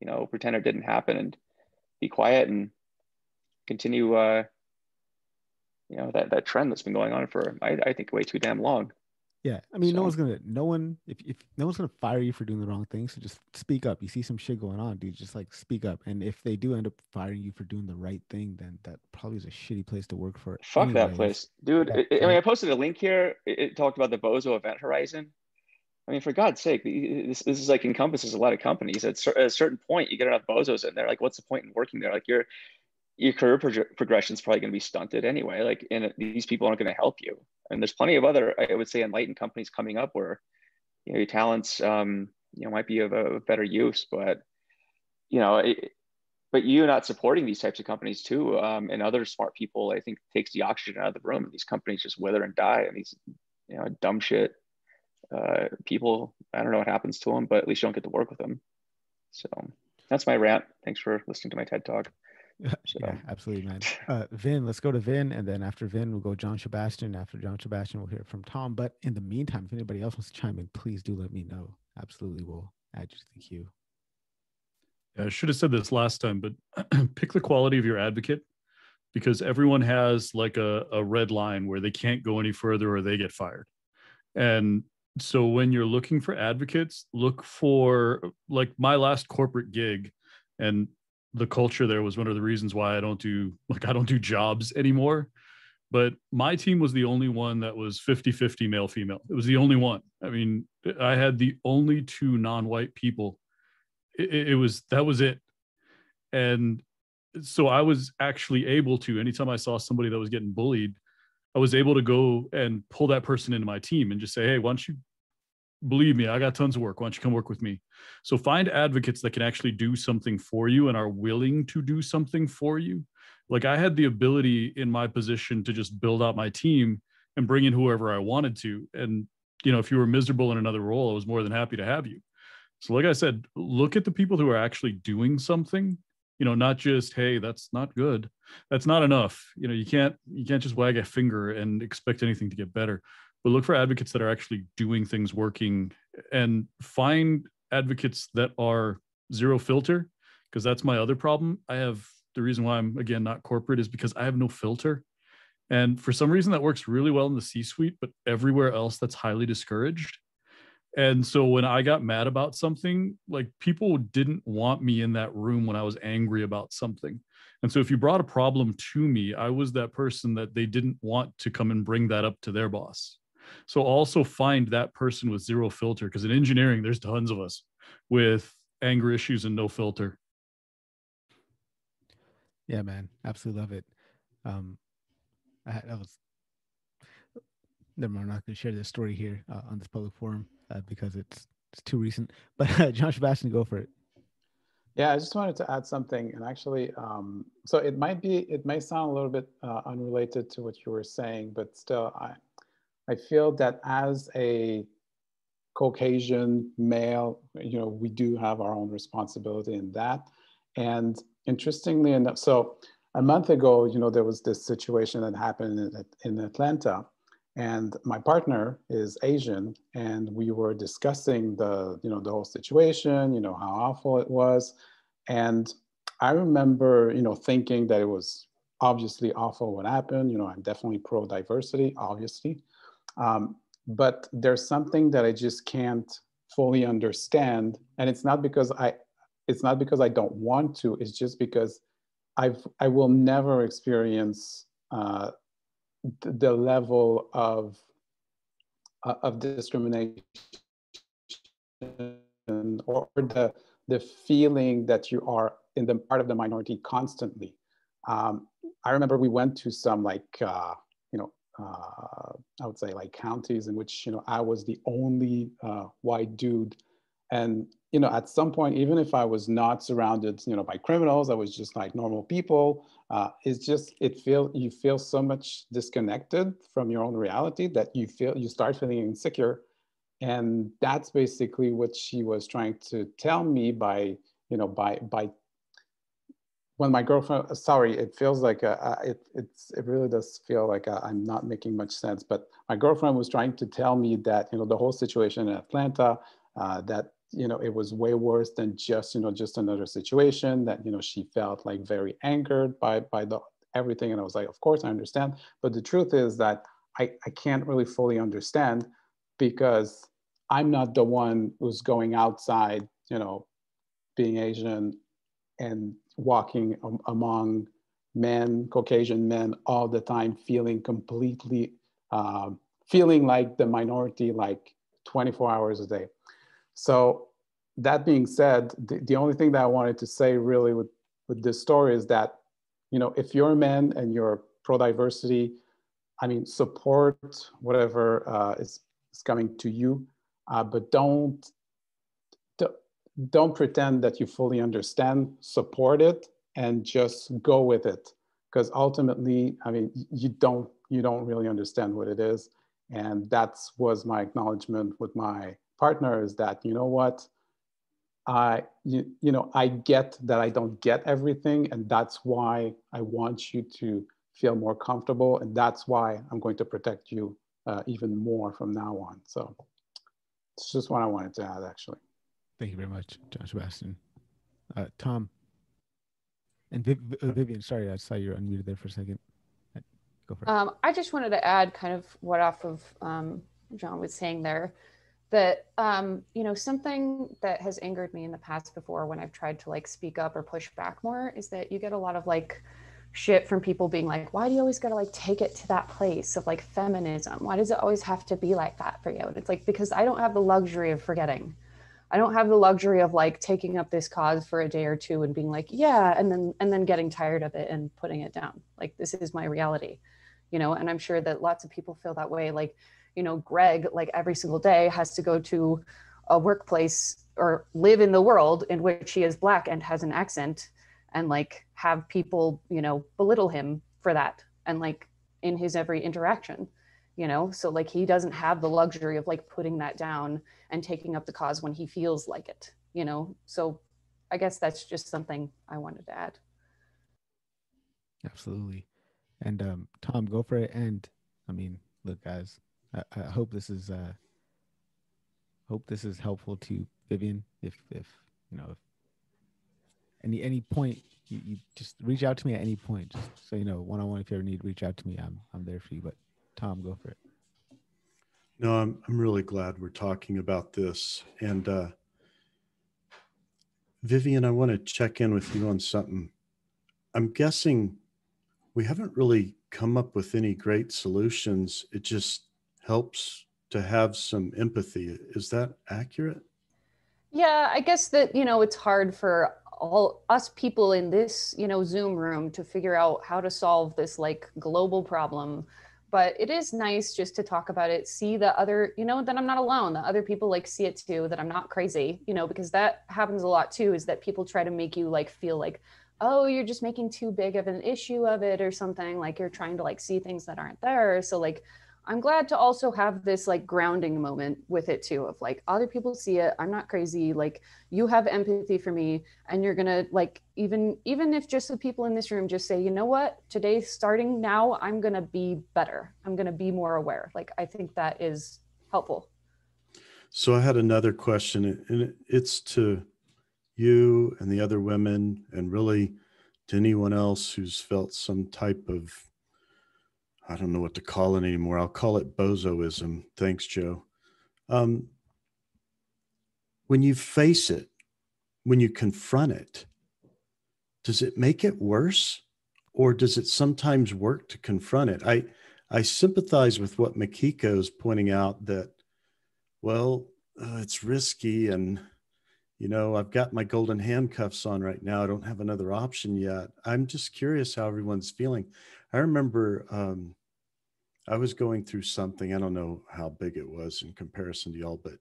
you know, pretend it didn't happen and be quiet and continue, uh, you know, that that trend that's been going on for I, I think way too damn long. Yeah, I mean, so. no one's gonna, no one, if, if no one's gonna fire you for doing the wrong thing, so just speak up. You see some shit going on, dude, just like speak up. And if they do end up firing you for doing the right thing, then that probably is a shitty place to work for. Fuck anyways. that place, dude. I mean, I posted a link here. It, it, talked about the Bozo Event Horizon. I mean, for God's sake, this, this is like encompasses a lot of companies. At, at a certain point, you get enough bozos in there. Like, what's the point in working there? Like, your your career pro- progression is probably going to be stunted anyway. Like, and these people aren't going to help you and there's plenty of other i would say enlightened companies coming up where you know your talents um, you know might be of a better use but you know it, but you not supporting these types of companies too, um, and other smart people, I think takes the oxygen out of the room. And these companies just wither and die, and these you know dumb shit uh, people. I don't know what happens to them, but at least you don't get to work with them. So that's my rant. Thanks for listening to my TED talk. So. Yeah, absolutely, man. Uh, Vin, let's go to Vin, and then after Vin, we'll go John Sebastian. After John Sebastian, we'll hear from Tom. But in the meantime, if anybody else wants to chime in, please do let me know. Absolutely, we'll add you to the queue. Yeah, I should have said this last time, but pick the quality of your advocate because everyone has like a, a red line where they can't go any further or they get fired. And so when you're looking for advocates, look for like my last corporate gig and the culture there was one of the reasons why I don't do like I don't do jobs anymore. But my team was the only one that was 50-50 male female. It was the only one. I mean, I had the only two non-white people. It, it was that was it. And so I was actually able to anytime I saw somebody that was getting bullied, I was able to go and pull that person into my team and just say, hey, why don't you believe me, I got tons of work. Why don't you come work with me? So find advocates that can actually do something for you and are willing to do something for you. Like I had the ability in my position to just build out my team and bring in whoever I wanted to. And, you know, if you were miserable in another role, I was more than happy to have you. So, like I said, look at the people who are actually doing something you know not just hey that's not good that's not enough you know you can't you can't just wag a finger and expect anything to get better but look for advocates that are actually doing things working and find advocates that are zero filter because that's my other problem i have the reason why i'm again not corporate is because i have no filter and for some reason that works really well in the c suite but everywhere else that's highly discouraged and so when I got mad about something, like people didn't want me in that room when I was angry about something. And so if you brought a problem to me, I was that person that they didn't want to come and bring that up to their boss. So also find that person with zero filter because in engineering, there's tons of us with anger issues and no filter. Yeah, man, absolutely love it. Um, I, I was never mind. I'm not going to share this story here uh, on this public forum uh, because it's it's too recent. But uh, John Sebastian, go for it. Yeah, I just wanted to add something, and actually, um, so it might be, it may sound a little bit uh, unrelated to what you were saying, but still, I, I feel that as a Caucasian male, you know, we do have our own responsibility in that. And interestingly enough, so a month ago, you know, there was this situation that happened in, in Atlanta and my partner is asian and we were discussing the you know the whole situation you know how awful it was. And i remember you know thinking that it was obviously awful what happened. You know i'm definitely pro diversity obviously um, but there's something that i just can't fully understand and it's not because i it's not because i don't want to it's just because i've i will never experience uh, the level of uh, of discrimination or the the feeling that you are in the part of the minority constantly. Um, I remember we went to some like uh, uh, I would say like counties in which you know I was the only uh, white dude, and you know at some point even if I was not surrounded you know by criminals, I was just like normal people uh, it's just it feel you feel so much disconnected from your own reality that you feel you start feeling insecure. And that's basically what she was trying to tell me by you know by by when my girlfriend sorry it feels like a, it it's it really does feel like i am not making much sense but my girlfriend was trying to tell me that you know the whole situation in atlanta uh, that you know, it was way worse than just, you know, just another situation that, you know, she felt like very angered by, by the everything. And I was like, of course I understand. But the truth is that I, I can't really fully understand because I'm not the one who's going outside, you know, being Asian and walking among men, Caucasian men all the time, feeling completely, uh, feeling like the minority, like 24 hours a day. So that being said, the, the only thing that I wanted to say really with, with this story is that, you know, if you're a man and you're pro-diversity, I mean, support whatever uh, is, is coming to you, uh, but don't, don't pretend that you fully understand, support it, and just go with it. Because ultimately i mean you don't you don't really understand what it is. And that's was my acknowledgement with my partner is that you know what? I you, you know i get that i don't get everything and that's why i want you to feel more comfortable and that's why i'm going to protect you uh, even more from now on. So it's just what i wanted to add actually thank you very much john sebastian uh, tom and Viv- uh, Vivian, sorry, I saw you unmuted there for a second. Uh, go for it. Um, I just wanted to add kind of what off of um, John was saying there, that um, you know something that has angered me in the past before when I've tried to like speak up or push back more is that you get a lot of like shit from people being like, why do you always gotta like take it to that place of like feminism? Why does it always have to be like that for you? And it's like because I don't have the luxury of forgetting. I don't have the luxury of like taking up this cause for a day or two and being like, yeah, and then and then getting tired of it and putting it down. Like this is my reality, you know. And I'm sure that lots of people feel that way. Like, you know, Greg, like every single day has to go to a workplace or live in the world in which he is black and has an accent and like have people, you know, belittle him for that and like in his every interaction you know so like he doesn't have the luxury of like putting that down and taking up the cause when he feels like it you know? So i guess that's just something i wanted to add. Absolutely. And um tom go for it. And i mean look guys i, I hope this is uh hope this is helpful to vivian. If if you know if any any point you, you just reach out to me at any point. Just so you know one-on-one if you ever need reach out to me i'm i'm there for you. But tom go for it no i'm, I'm really glad we're talking about this. And uh vivian i want to check in with you on something. I'm guessing we haven't really come up with any great solutions. It just helps to have some empathy. Is that accurate? Yeah i guess that you know it's hard for all us people in this you know zoom room to figure out how to solve this like global problem but it is nice just to talk about it see the other you know that i'm not alone that other people like see it too that i'm not crazy you know because that happens a lot too is that people try to make you like feel like oh you're just making too big of an issue of it or something like you're trying to like see things that aren't there. So like I'm glad to also have this like grounding moment with it too of like other people see it. I'm not crazy. Like you have empathy for me and you're going to like even even if just the people in this room just say, "You know what? Today starting now, I'm going to be better. I'm going to be more aware." Like I think that is helpful. So I had another question and it's to you and the other women and really to anyone else who's felt some type of I don't know what to call it anymore. I'll call it bozoism. Thanks, Joe. Um, when you face it, when you confront it, does it make it worse or does it sometimes work to confront it? I, I sympathize with what Mikiko is pointing out that, well, uh, it's risky and, you know, I've got my golden handcuffs on right now. I don't have another option yet. I'm just curious how everyone's feeling. I remember um, I was going through something. I don't know how big it was in comparison to y'all, but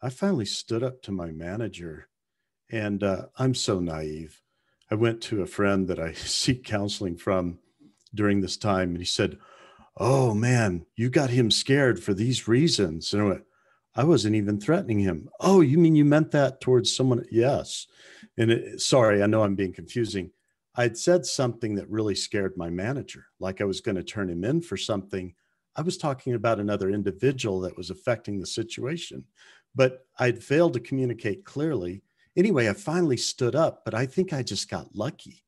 I finally stood up to my manager, and uh, I'm so naive. I went to a friend that I seek counseling from during this time, and he said, "Oh man, you got him scared for these reasons." And I went, "I wasn't even threatening him." Oh, you mean you meant that towards someone? Yes. And it, sorry, I know I'm being confusing. I'd said something that really scared my manager, like I was going to turn him in for something. I was talking about another individual that was affecting the situation, but I'd failed to communicate clearly. Anyway, I finally stood up, but I think I just got lucky.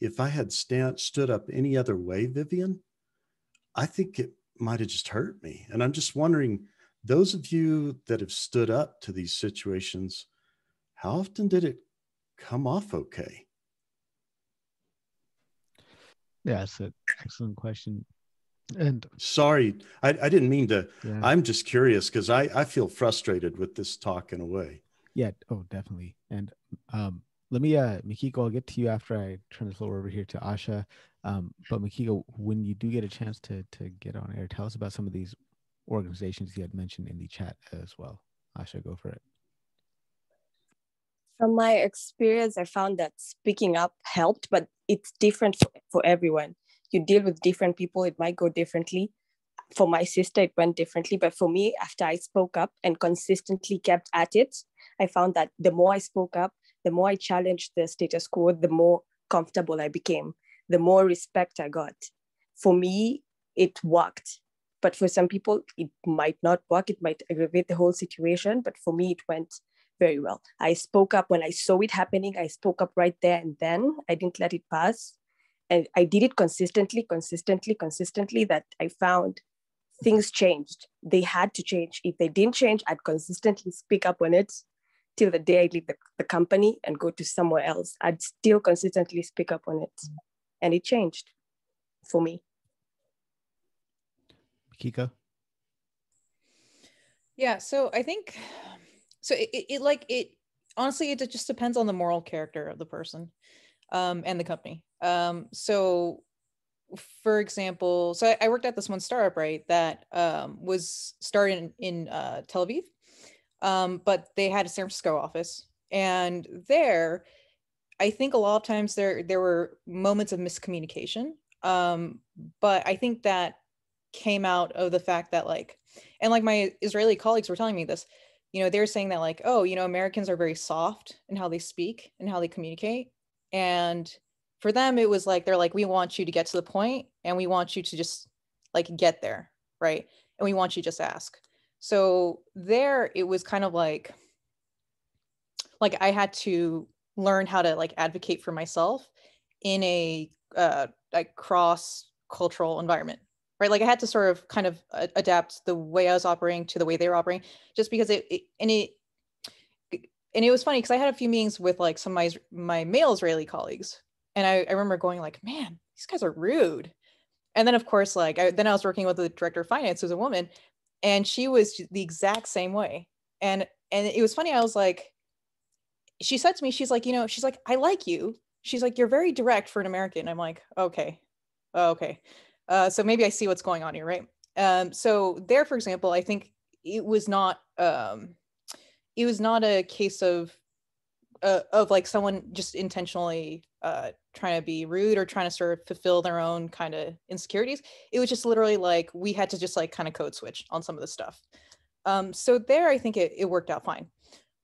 If I had stand, stood up any other way, Vivian, I think it might have just hurt me. And I'm just wondering those of you that have stood up to these situations, how often did it come off okay? Yeah, that's an excellent question. And sorry, I, I didn't mean to. Yeah. I'm just curious because I, I feel frustrated with this talk in a way. Yeah. Oh, definitely. And um, let me, uh, Mikiko, I'll get to you after I turn the floor over here to Asha. Um, but Mikiko, when you do get a chance to to get on air, tell us about some of these organizations you had mentioned in the chat as well. I Asha, go for it. From my experience, I found that speaking up helped, but it's different for, for everyone. You deal with different people, it might go differently. For my sister, it went differently. But for me, after I spoke up and consistently kept at it, I found that the more I spoke up, the more I challenged the status quo, the more comfortable I became, the more respect I got. For me, it worked. But for some people, it might not work. It might aggravate the whole situation. But for me, it went very well. I spoke up when I saw it happening. I spoke up right there and then. I didn't let it pass. And I did it consistently, consistently, consistently that I found things changed. They had to change. If they didn't change, I'd consistently speak up on it till the day I leave the, the company and go to somewhere else. I'd still consistently speak up on it. And it changed for me. Kika? Yeah, so I think so it, it, it like it honestly it just depends on the moral character of the person um, and the company. Um, so for example, so I, I, worked at this one startup, right, that um, was started in, in uh, Tel Aviv, um, but they had a San Francisco office. And there, I think a lot of times there there were moments of miscommunication. Um, but I think that came out of the fact that like, and like my Israeli colleagues were telling me this, you know, they're saying that like, oh, you know, Americans are very soft in how they speak and how they communicate. And for them, it was like, they're like, we want you to get to the point and we want you to just like get there. Right. And we want you to just ask. So there it was kind of like, like I had to learn how to like advocate for myself in a uh, like cross cultural environment right? Like i had to sort of kind of uh, adapt the way i was operating to the way they were operating just because it, it and it and it was funny because i had a few meetings with like some of my my male israeli colleagues and i, I remember going like man these guys are rude. And then of course like I, then i was working with the director of finance who's a woman and she was the exact same way. And and it was funny i was like she said to me she's like you know she's like i like you. She's like you're very direct for an american. I'm like okay okay uh, so maybe I see what's going on here, right? Um, so there, for example, I think it was not um, it was not a case of uh, of like someone just intentionally uh, trying to be rude or trying to sort of fulfill their own kind of insecurities. It was just literally like we had to just like kind of code switch on some of the stuff. Um, so there, I think it, it worked out fine.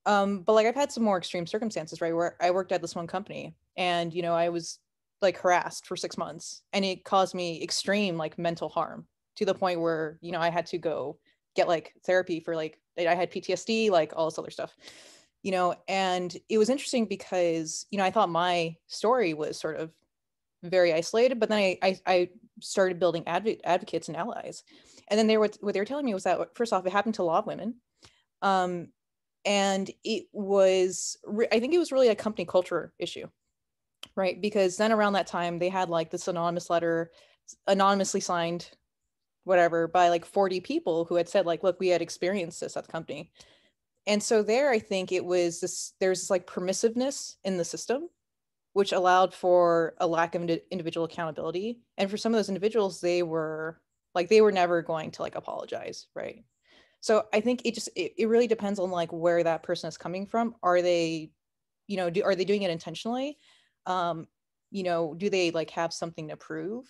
Um, but like I've had some more extreme circumstances, right? Where I worked at this one company and, you know, I was like harassed for six months and it caused me extreme like mental harm to the point where you know i had to go get like therapy for like i had ptsd like all this other stuff you know and it was interesting because you know i thought my story was sort of very isolated but then i i, I started building adv- advocates and allies and then they were what they were telling me was that first off it happened to a lot of women um and it was i think it was really a company culture issue right? Because then around that time, they had like this anonymous letter, anonymously signed, whatever, by like 40 people who had said, like, look, we had experienced this at the company. And so there, I think it was this, there's this like permissiveness in the system, which allowed for a lack of individual accountability. And for some of those individuals, they were like, they were never going to like apologize, right? So I think it just, it, it really depends on like where that person is coming from. Are they, you know, do, are they doing it intentionally? Um, you know, do they like have something to prove?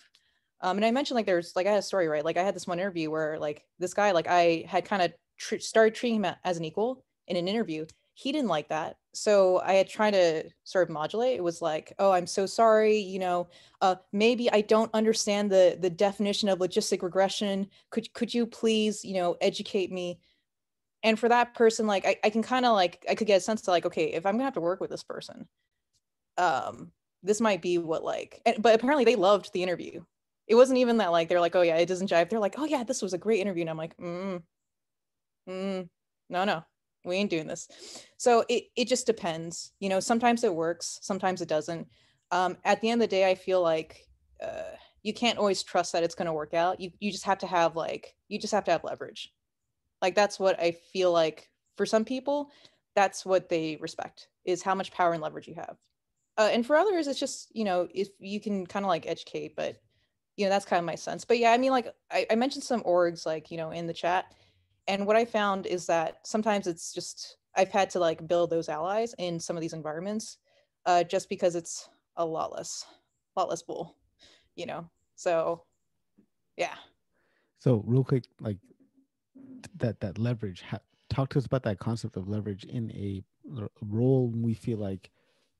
Um, and I mentioned like there's like I had a story right, like I had this one interview where like this guy like I had kind of tr- started treating him as an equal in an interview. He didn't like that, so I had tried to sort of modulate. It was like, oh, I'm so sorry. You know, uh, maybe I don't understand the the definition of logistic regression. Could could you please, you know, educate me? And for that person, like I, I can kind of like I could get a sense to like, okay, if I'm gonna have to work with this person, um this might be what like and, but apparently they loved the interview. It wasn't even that like they're like oh yeah it doesn't jive. They're like oh yeah this was a great interview. And i'm like mm, mm, no no we ain't doing this. So it, it just depends. You know sometimes it works sometimes it doesn't. Um, at the end of the day i feel like uh, you can't always trust that it's going to work out. You, you just have to have like you just have to have leverage. Like that's what i feel like for some people that's what they respect is how much power and leverage you have uh, and for others it's just you know if you can kind of like educate but you know that's kind of my sense but yeah i mean like I, I mentioned some orgs like you know in the chat and what i found is that sometimes it's just I've had to like build those allies in some of these environments, uh, just because it's a lot less, lot less bull, you know. So, yeah. So real quick, like that that leverage. Talk to us about that concept of leverage in a role we feel like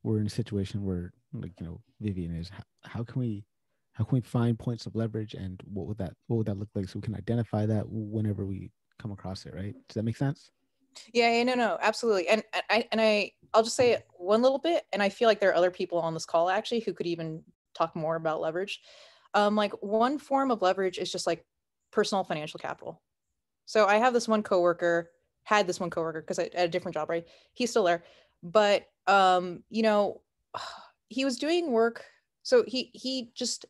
we're in a situation where, like you know, Vivian is. How, how can we how can we find points of leverage and what would that what would that look like so we can identify that whenever we come across it right? Does that make sense? Yeah, yeah no no absolutely. And i and i i'll just say one little bit and i feel like there are other people on this call actually who could even talk more about leverage. Um like one form of leverage is just like personal financial capital. So i have this one coworker had this one coworker because i at a different job right? He's still there. But um you know he was doing work so he he just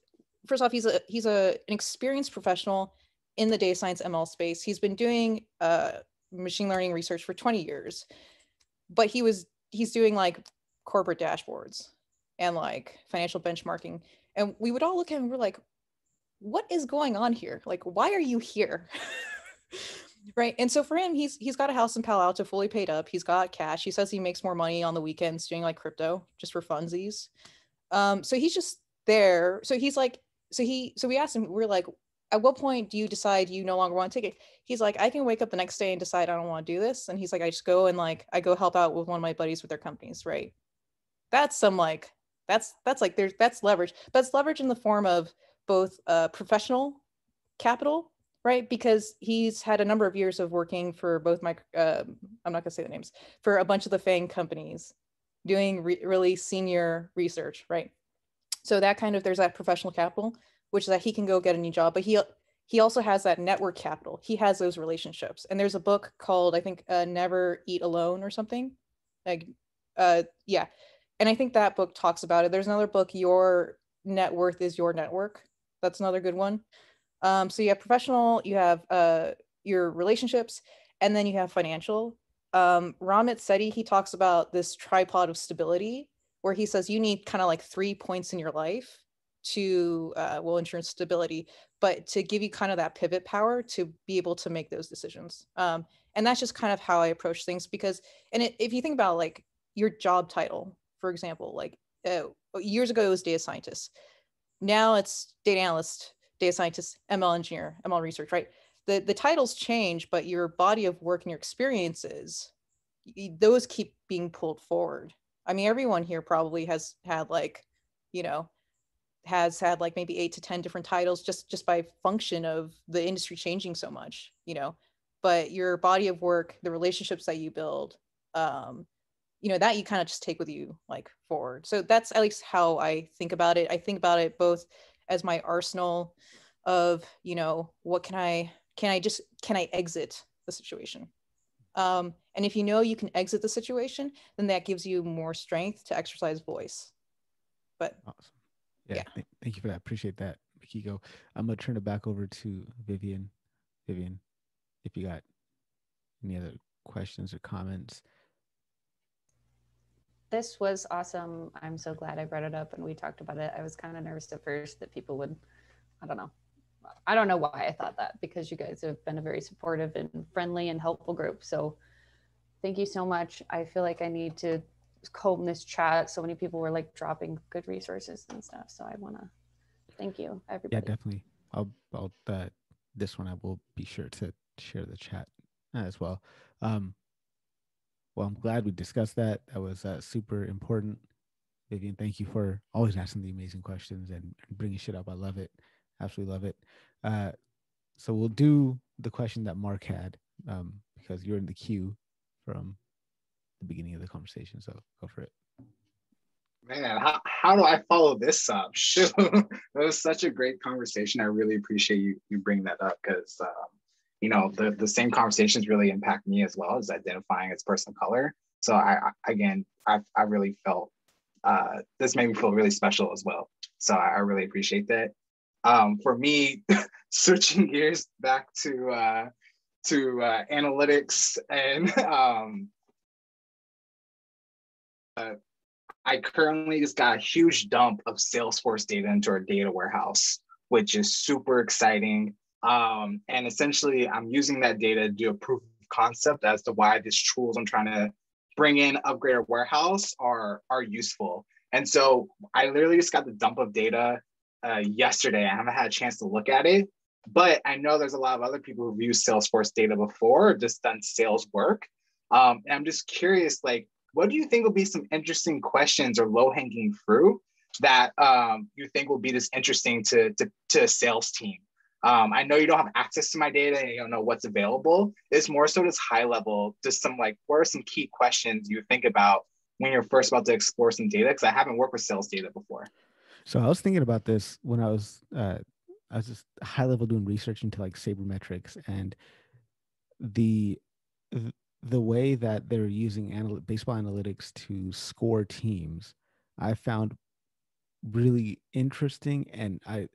first off, he's a he's a an experienced professional in the data science ML space. He's been doing uh, machine learning research for 20 years, but he was he's doing like corporate dashboards and like financial benchmarking. And we would all look at him and we're like, what is going on here? Like, why are you here? right. And so for him, he's he's got a house in Palo Alto fully paid up. He's got cash. He says he makes more money on the weekends doing like crypto just for funsies. Um, so he's just there. So he's like so he so we asked him we are like at what point do you decide you no longer want to take it he's like i can wake up the next day and decide i don't want to do this and he's like i just go and like i go help out with one of my buddies with their companies right that's some like that's that's like there's that's leverage that's leverage in the form of both uh, professional capital right because he's had a number of years of working for both my uh, i'm not going to say the names for a bunch of the fang companies doing re- really senior research right so that kind of there's that professional capital, which is that he can go get a new job, but he he also has that network capital. He has those relationships. And there's a book called I think uh, Never Eat Alone or something. Like uh yeah. And I think that book talks about it. There's another book Your Net Worth is Your Network. That's another good one. Um so you have professional, you have uh your relationships and then you have financial. Um Ramit Sethi he talks about this tripod of stability where he says you need kind of like three points in your life to uh, well ensure stability but to give you kind of that pivot power to be able to make those decisions um, and that's just kind of how i approach things because and it, if you think about like your job title for example like uh, years ago it was data scientist now it's data analyst data scientist ml engineer ml research right the the titles change but your body of work and your experiences those keep being pulled forward I mean, everyone here probably has had like, you know, has had like maybe eight to 10 different titles just just by function of the industry changing so much, you know, but your body of work, the relationships that you build, um, you know, that you kind of just take with you like forward. So that's at least how I think about it. I think about it both as my arsenal of, you know, what can I, can I just, can I exit the situation? Um, and if you know you can exit the situation, then that gives you more strength to exercise voice. But awesome. Yeah. yeah. Th- thank you for that. Appreciate that, Mikiko. I'm gonna turn it back over to Vivian. Vivian, if you got any other questions or comments. This was awesome. I'm so glad I brought it up and we talked about it. I was kind of nervous at first that people would, I don't know, I don't know why I thought that because you guys have been a very supportive and friendly and helpful group. So thank you so much. I feel like I need to comb this chat. So many people were like dropping good resources and stuff. So I want to thank you, everybody. Yeah, definitely. I'll, I'll, uh, this one I will be sure to share the chat as well. Um, well, I'm glad we discussed that. That was uh, super important. Vivian, thank you for always asking the amazing questions and bringing shit up. I love it. Absolutely love it. Uh, so we'll do the question that Mark had um, because you're in the queue from the beginning of the conversation. So go for it. Man, how, how do I follow this up? That was such a great conversation. I really appreciate you you bringing that up because um, you know the the same conversations really impact me as well as identifying as person of color. So I, I again I I really felt uh, this made me feel really special as well. So I, I really appreciate that um, for me, switching gears back to uh, to uh, analytics and um, uh, I currently just got a huge dump of Salesforce data into our data warehouse, which is super exciting. Um, and essentially, I'm using that data to do a proof of concept as to why these tools I'm trying to bring in, upgrade our warehouse are are useful. And so I literally just got the dump of data uh, yesterday. I haven't had a chance to look at it, but I know there's a lot of other people who've used Salesforce data before, just done sales work. Um, and I'm just curious, like, what do you think will be some interesting questions or low hanging fruit that um, you think will be this interesting to, to, to a sales team? Um, I know you don't have access to my data and you don't know what's available. It's more so just high level, just some like, what are some key questions you think about when you're first about to explore some data? Because I haven't worked with sales data before. So I was thinking about this when I was uh, I was just high level doing research into like sabermetrics and the the way that they're using anal- baseball analytics to score teams. I found really interesting, and I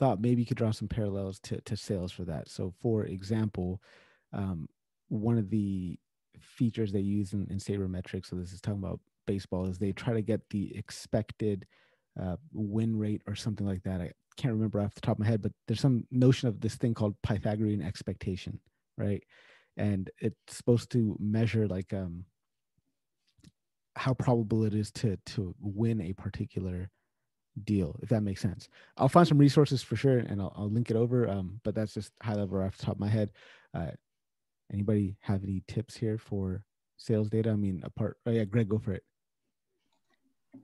thought maybe you could draw some parallels to to sales for that. So, for example, um, one of the features they use in, in sabermetrics, so this is talking about baseball, is they try to get the expected uh, win rate or something like that. I can't remember off the top of my head, but there's some notion of this thing called Pythagorean expectation, right? And it's supposed to measure like um, how probable it is to to win a particular deal, if that makes sense. I'll find some resources for sure, and I'll, I'll link it over. Um, but that's just high level off the top of my head. Uh, anybody have any tips here for sales data? I mean, apart. Oh yeah, Greg, go for it.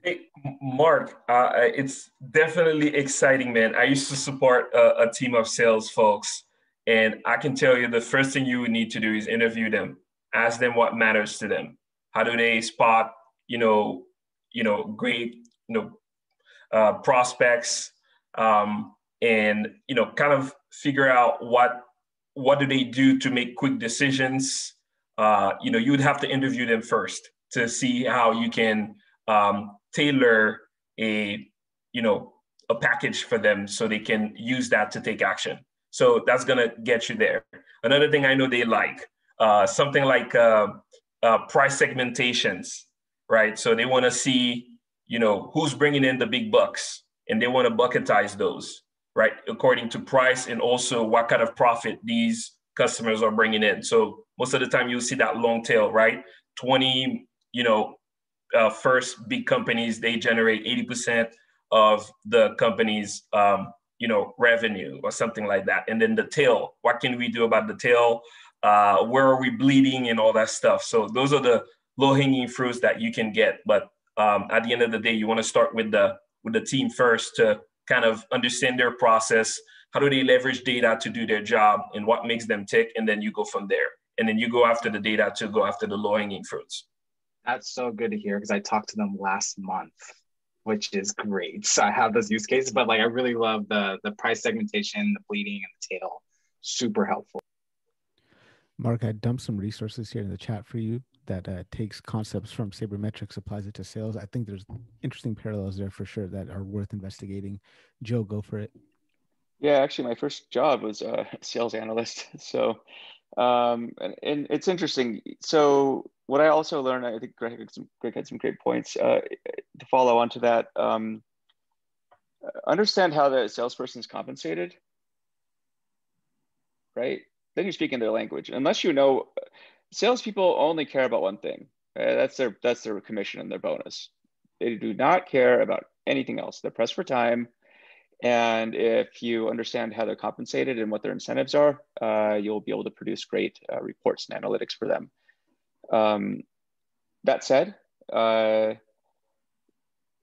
Hey, Mark, uh, it's definitely exciting, man. I used to support a, a, team of sales folks, and I can tell you the first thing you would need to do is interview them, ask them what matters to them. How do they spot, you know, you know, great, you know, uh, prospects, um, and you know, kind of figure out what what do they do to make quick decisions. Uh, you know, you would have to interview them first to see how you can um, tailor a you know a package for them so they can use that to take action. So that's going to get you there. Another thing i know they like uh, something like uh, uh, price segmentations right? So they want to see you know who's bringing in the big bucks and they want to bucketize those right? According to price and also what kind of profit these customers are bringing in. So most of the time you'll see that long tail right? 20 you know uh, first big companies they generate 80% of the company's um, you know revenue or something like that. And then the tail what can we do about the tail? Uh, where are we bleeding and all that stuff? So those are the low hanging fruits that you can get but um, at the end of the day you want to start with the with the team first to kind of understand their process how do they leverage data to do their job and what makes them tick and then you go from there and then you go after the data to go after the low hanging fruits that's so good to hear because I talked to them last month, which is great. So I have those use cases, but like I really love the the price segmentation, the bleeding, and the tail. Super helpful. Mark, I dumped some resources here in the chat for you that uh, takes concepts from sabermetrics, applies it to sales. I think there's interesting parallels there for sure that are worth investigating. Joe, go for it. Yeah, actually, my first job was a sales analyst. So, um, and, and it's interesting. So, what I also learned, I think Greg had some, Greg had some great points uh, to follow on to that. Um, understand how the salesperson is compensated, right? Then you're speaking their language. Unless you know, salespeople only care about one thing. Right? That's their that's their commission and their bonus. They do not care about anything else. They're pressed for time. And if you understand how they're compensated and what their incentives are, uh, you'll be able to produce great uh, reports and analytics for them. Um, that said, uh,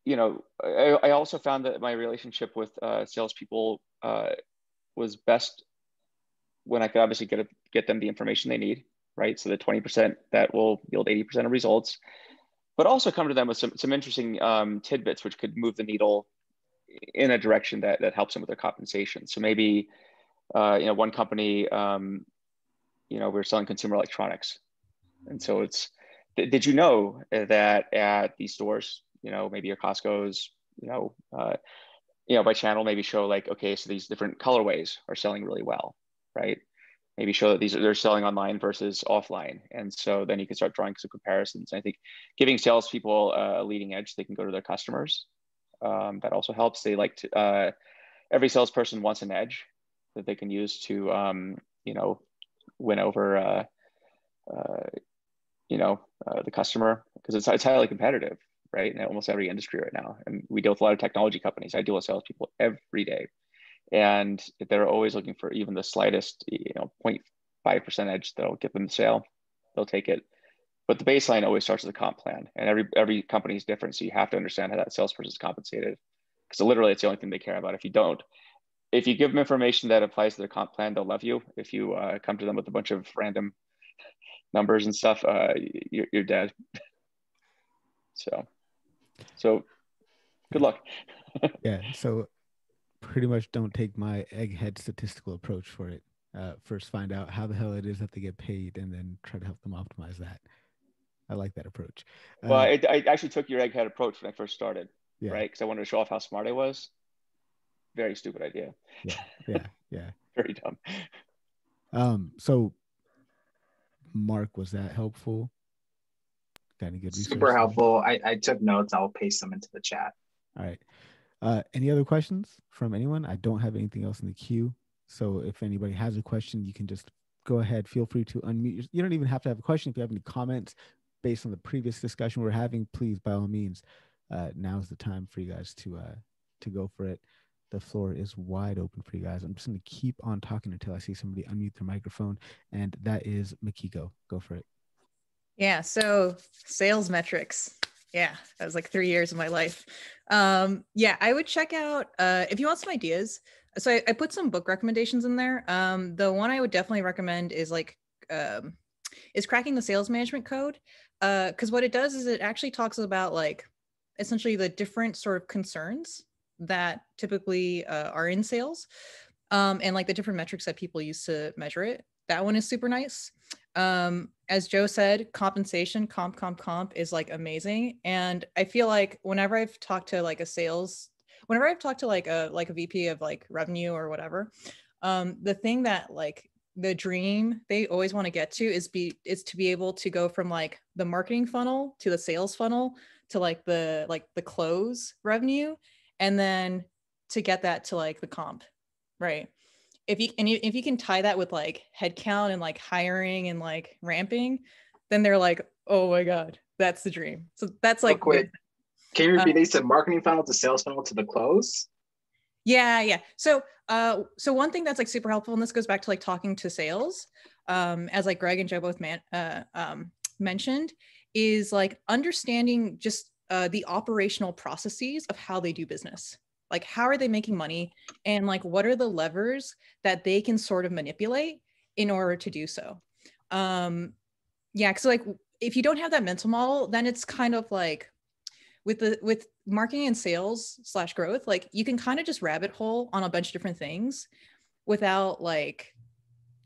you know, I, I, also found that my relationship with uh, salespeople uh, was best when I could obviously get a, get them the information they need, right? So the 20% that will yield 80% of results, but also come to them with some, some interesting um, tidbits which could move the needle in a direction that, that helps them with their compensation. So maybe, uh, you know, one company, um, you know, we we're selling consumer electronics and so it's, did you know that at these stores, you know, maybe your Costco's, you know, uh, you know, by channel, maybe show like, okay, so these different colorways are selling really well, right? Maybe show that these are they're selling online versus offline, and so then you can start drawing some comparisons. I think giving salespeople a leading edge, they can go to their customers. Um, that also helps. They like to. Uh, every salesperson wants an edge that they can use to, um, you know, win over uh, uh, you know, uh, the customer because it's, it's highly competitive, right? In almost every industry right now. And we deal with a lot of technology companies. I deal with salespeople every day. And they're always looking for even the slightest, you know, 0.5% edge that'll get them the sale. They'll take it. But the baseline always starts with a comp plan. And every every company is different. So you have to understand how that salesperson is compensated. Because literally it's the only thing they care about. If you don't, if you give them information that applies to their comp plan, they'll love you. If you uh, come to them with a bunch of random numbers and stuff, uh, you're, you're dead. so, so good luck. yeah. So pretty much don't take my egghead statistical approach for it. Uh, first, find out how the hell it is that they get paid, and then try to help them optimize that. I like that approach. Well, uh, it, I actually took your egghead approach when I first started, yeah. right? Because I wanted to show off how smart I was. Very stupid idea. Yeah, yeah, yeah. Very dumb. Um. So, Mark, was that helpful? Got any good? Super helpful. I, I took notes. I'll paste them into the chat. All right. Uh, any other questions from anyone? I don't have anything else in the queue. So if anybody has a question, you can just go ahead. Feel free to unmute. You don't even have to have a question. If you have any comments based on the previous discussion we're having, please, by all means, uh, now's the time for you guys to uh, to go for it. The floor is wide open for you guys. I'm just going to keep on talking until I see somebody unmute their microphone, and that is Mikiko. Go for it. Yeah. So sales metrics yeah that was like three years of my life. Um yeah i would check out uh if you want some ideas so I, I put some book recommendations in there. Um the one i would definitely recommend is like um is cracking the sales management code uh because what it does is it actually talks about like essentially the different sort of concerns that typically uh, are in sales um and like the different metrics that people use to measure it. That one is super nice um as joe said compensation comp comp comp is like amazing. And i feel like whenever i've talked to like a sales whenever i've talked to like a like a vp of like revenue or whatever um the thing that like the dream they always want to get to is be is to be able to go from like the marketing funnel to the sales funnel to like the like the close revenue and then to get that to like the comp right if you and you, if you can tie that with like headcount and like hiring and like ramping, then they're like, oh my god, that's the dream. So that's like. quick. Can you repeat uh, these? marketing funnel to sales funnel to the close. Yeah, yeah. So, uh, so one thing that's like super helpful, and this goes back to like talking to sales, um, as like Greg and Joe both man, uh, um, mentioned, is like understanding just uh, the operational processes of how they do business like how are they making money? And like what are the levers that they can sort of manipulate in order to do so? Um yeah because like if you don't have that mental model then it's kind of like with the with marketing and sales slash growth like you can kind of just rabbit hole on a bunch of different things without like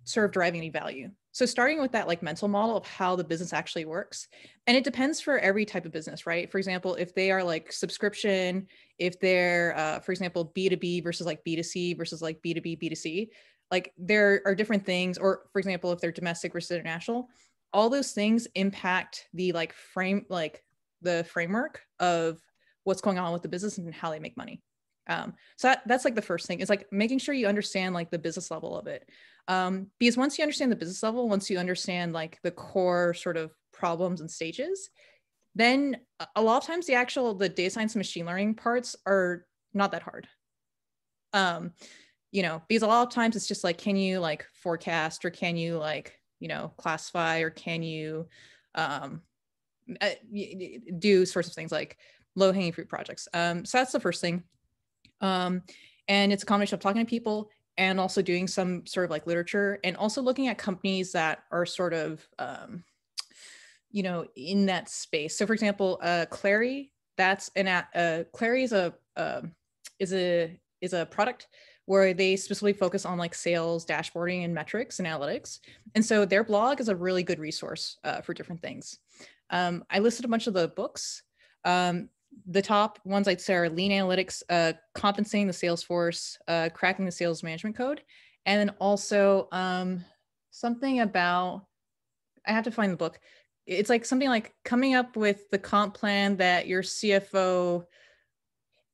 sort of driving any value so starting with that like mental model of how the business actually works. And it depends for every type of business, right? For example, if they are like subscription, if they're, uh, for example, B2B versus like B2C versus like B2B, B2C, like there are different things. Or for example, if they're domestic versus international, all those things impact the like frame, like the framework of what's going on with the business and how they make money. Um, so that, that's like the first thing is like making sure you understand like the business level of it. Um, because once you understand the business level, once you understand like the core sort of problems and stages, then a lot of times the actual the data science and machine learning parts are not that hard. Um, you know, because a lot of times it's just like, can you like forecast or can you like, you know, classify or can you um, uh, do sorts of things like low hanging fruit projects. Um, so that's the first thing. Um, and it's a combination of talking to people and also doing some sort of like literature and also looking at companies that are sort of um, you know in that space. So for example uh Clari that's an uh Clari is a uh, is a is a product where they specifically focus on like sales dashboarding and metrics and analytics. And so their blog is a really good resource uh, for different things. Um, i listed a bunch of the books. Um, the top ones I'd say are lean analytics, uh, compensating the sales force, uh, cracking the sales management code, and then also um, something about I have to find the book. It's like something like coming up with the comp plan that your CFO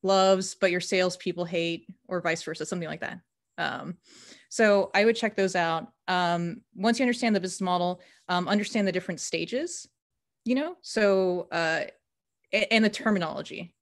loves, but your salespeople hate, or vice versa, something like that. Um, So I would check those out. Um, once you understand the business model, um, understand the different stages, you know, so uh, and the terminology.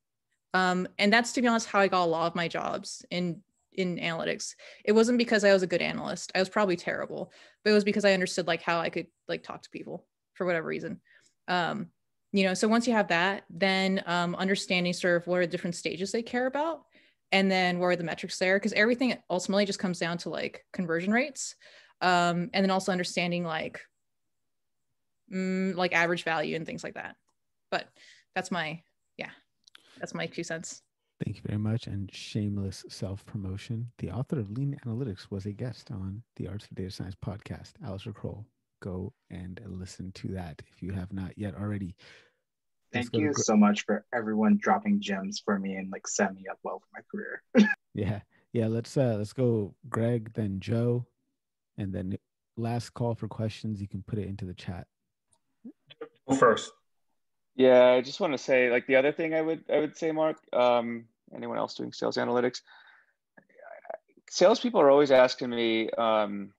Um, and that's to be honest how I got a lot of my jobs in in analytics. It wasn't because I was a good analyst. I was probably terrible, but it was because I understood like how I could like talk to people for whatever reason. Um, you know, so once you have that, then um, understanding sort of what are the different stages they care about, and then what are the metrics there, because everything ultimately just comes down to like conversion rates, um, and then also understanding like mm, like average value and things like that. But that's my yeah, that's my two cents. Thank you very much. And shameless self promotion. The author of Lean Analytics was a guest on the Artists of Data Science podcast, Alistair Croll. Go and listen to that if you have not yet already. Thank you so much for everyone dropping gems for me and like set me up well for my career. yeah. Yeah. Let's uh let's go Greg, then Joe, and then last call for questions. You can put it into the chat. Go first. Yeah, I just want to say, like the other thing I would I would say, Mark. Um, anyone else doing sales analytics? Salespeople are always asking me, um,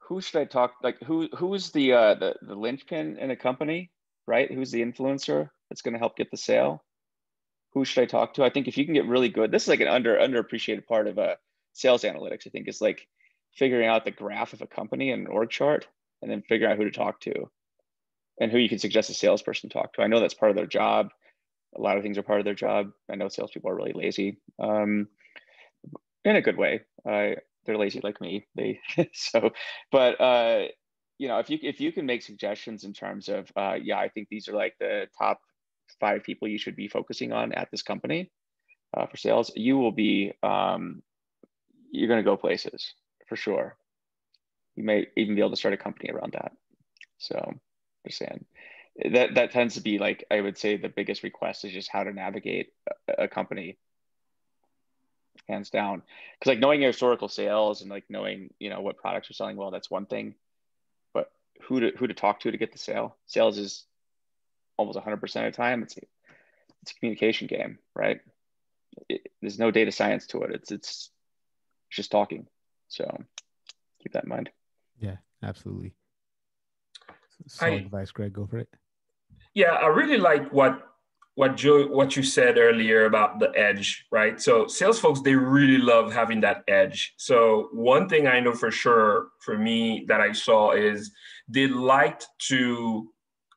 who should I talk? Like who who's the uh, the the linchpin in a company, right? Who's the influencer that's going to help get the sale? Who should I talk to? I think if you can get really good, this is like an under underappreciated part of a uh, sales analytics. I think is like figuring out the graph of a company and an org chart, and then figuring out who to talk to and who you can suggest a salesperson talk to. I know that's part of their job. A lot of things are part of their job. I know salespeople are really lazy, um, in a good way. Uh, they're lazy like me. They so, but uh, you know, if you if you can make suggestions in terms of, uh, yeah, I think these are like the top five people you should be focusing on at this company uh, for sales, you will be um, you're going to go places for sure. You may even be able to start a company around that. So understand that that tends to be like i would say the biggest request is just how to navigate a, a company hands down. Because like knowing your historical sales and like knowing you know what products are selling well that's one thing. But who to who to talk to to get the sale? Sales is almost 100% of the time it's it's a communication game right? It, there's no data science to it. It's it's just talking. So keep that in mind. Yeah absolutely Solid I, advice, Greg. Go for it. Yeah, I really like what what Joe what you said earlier about the edge, right? So sales folks they really love having that edge. So one thing I know for sure for me that I saw is they liked to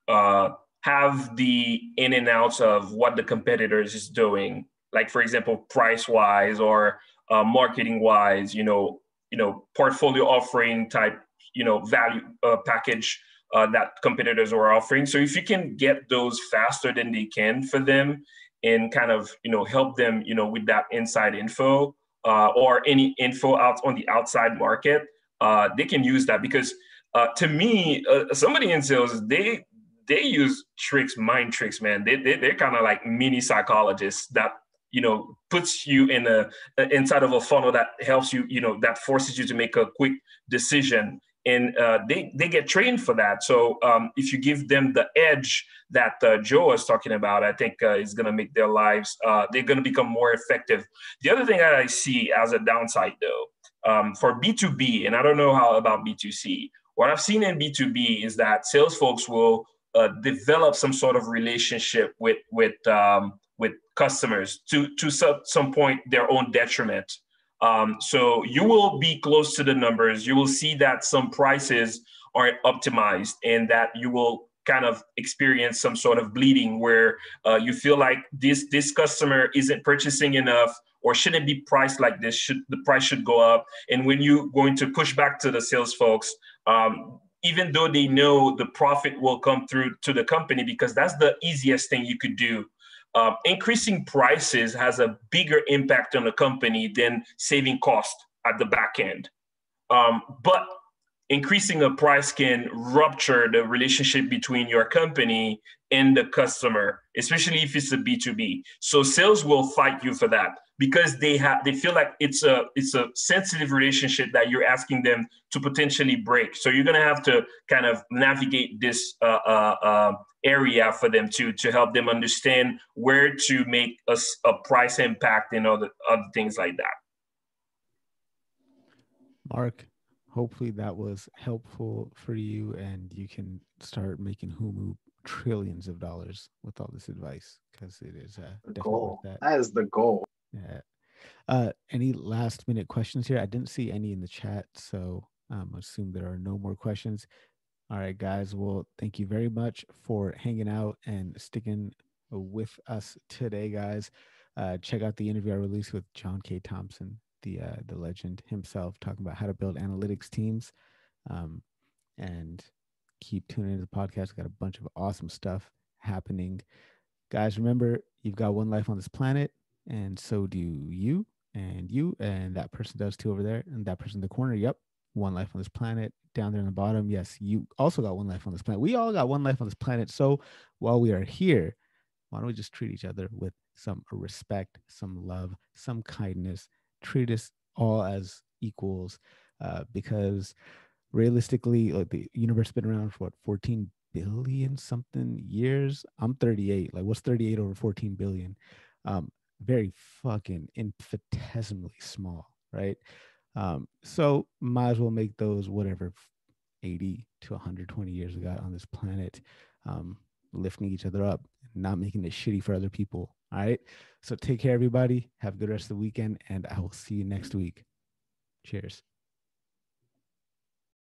uh, have the in and outs of what the competitors is doing, like for example, price wise or uh, marketing wise, you know, you know, portfolio offering type, you know, value uh, package uh, that competitors are offering. So if you can get those faster than they can for them and kind of, you know, help them, you know, with that inside info uh, or any info out on the outside market, uh, they can use that because uh, to me, uh, somebody in sales, they they use tricks, mind tricks, man. They, they, they're kind of like mini psychologists that you know puts you in a inside of a funnel that helps you you know that forces you to make a quick decision and uh, they they get trained for that. So um, if you give them the edge that uh, Joe was talking about, I think uh, is going to make their lives uh, they're going to become more effective. The other thing that I see as a downside though um, for B two B, and I don't know how about B two C. What I've seen in B two B is that sales folks will uh, develop some sort of relationship with with um, with customers to to some point their own detriment. Um, so you will be close to the numbers. You will see that some prices aren't optimized and that you will kind of experience some sort of bleeding where uh, you feel like this this customer isn't purchasing enough or shouldn't be priced like this should the price should go up and when you're going to push back to the sales folks um, even though they know the profit will come through to the company because that's the easiest thing you could do um, increasing prices has a bigger impact on the company than saving cost at the back end. Um, but increasing a price can rupture the relationship between your company and the customer, especially if it's a B2B. So sales will fight you for that because they have they feel like it's a it's a sensitive relationship that you're asking them to potentially break. So you're gonna have to kind of navigate this uh, uh, uh, area for them to to help them understand where to make a, a price impact and other other things like that. Mark, hopefully that was helpful for you and you can start making Humu trillions of dollars with all this advice because it is uh, The goal. that. That is the goal. Yeah. Uh, any last minute questions here? I didn't see any in the chat, so um, I assume there are no more questions. All right, guys. Well, thank you very much for hanging out and sticking with us today, guys. Uh, check out the interview I released with John K. Thompson, the uh, the legend himself, talking about how to build analytics teams. Um, and keep tuning into the podcast. Got a bunch of awesome stuff happening, guys. Remember, you've got one life on this planet, and so do you, and you, and that person does too over there, and that person in the corner. Yep, one life on this planet. Down there in the bottom, yes, you also got one life on this planet. We all got one life on this planet. So while we are here, why don't we just treat each other with some respect, some love, some kindness? Treat us all as equals, uh, because realistically, like the universe has been around for what 14 billion something years. I'm 38. Like, what's 38 over 14 billion? Um, very fucking infinitesimally small, right? Um, so might as well make those whatever 80 to 120 years we got on this planet, um, lifting each other up, not making it shitty for other people. All right. So take care, everybody. Have a good rest of the weekend, and I will see you next week. Cheers.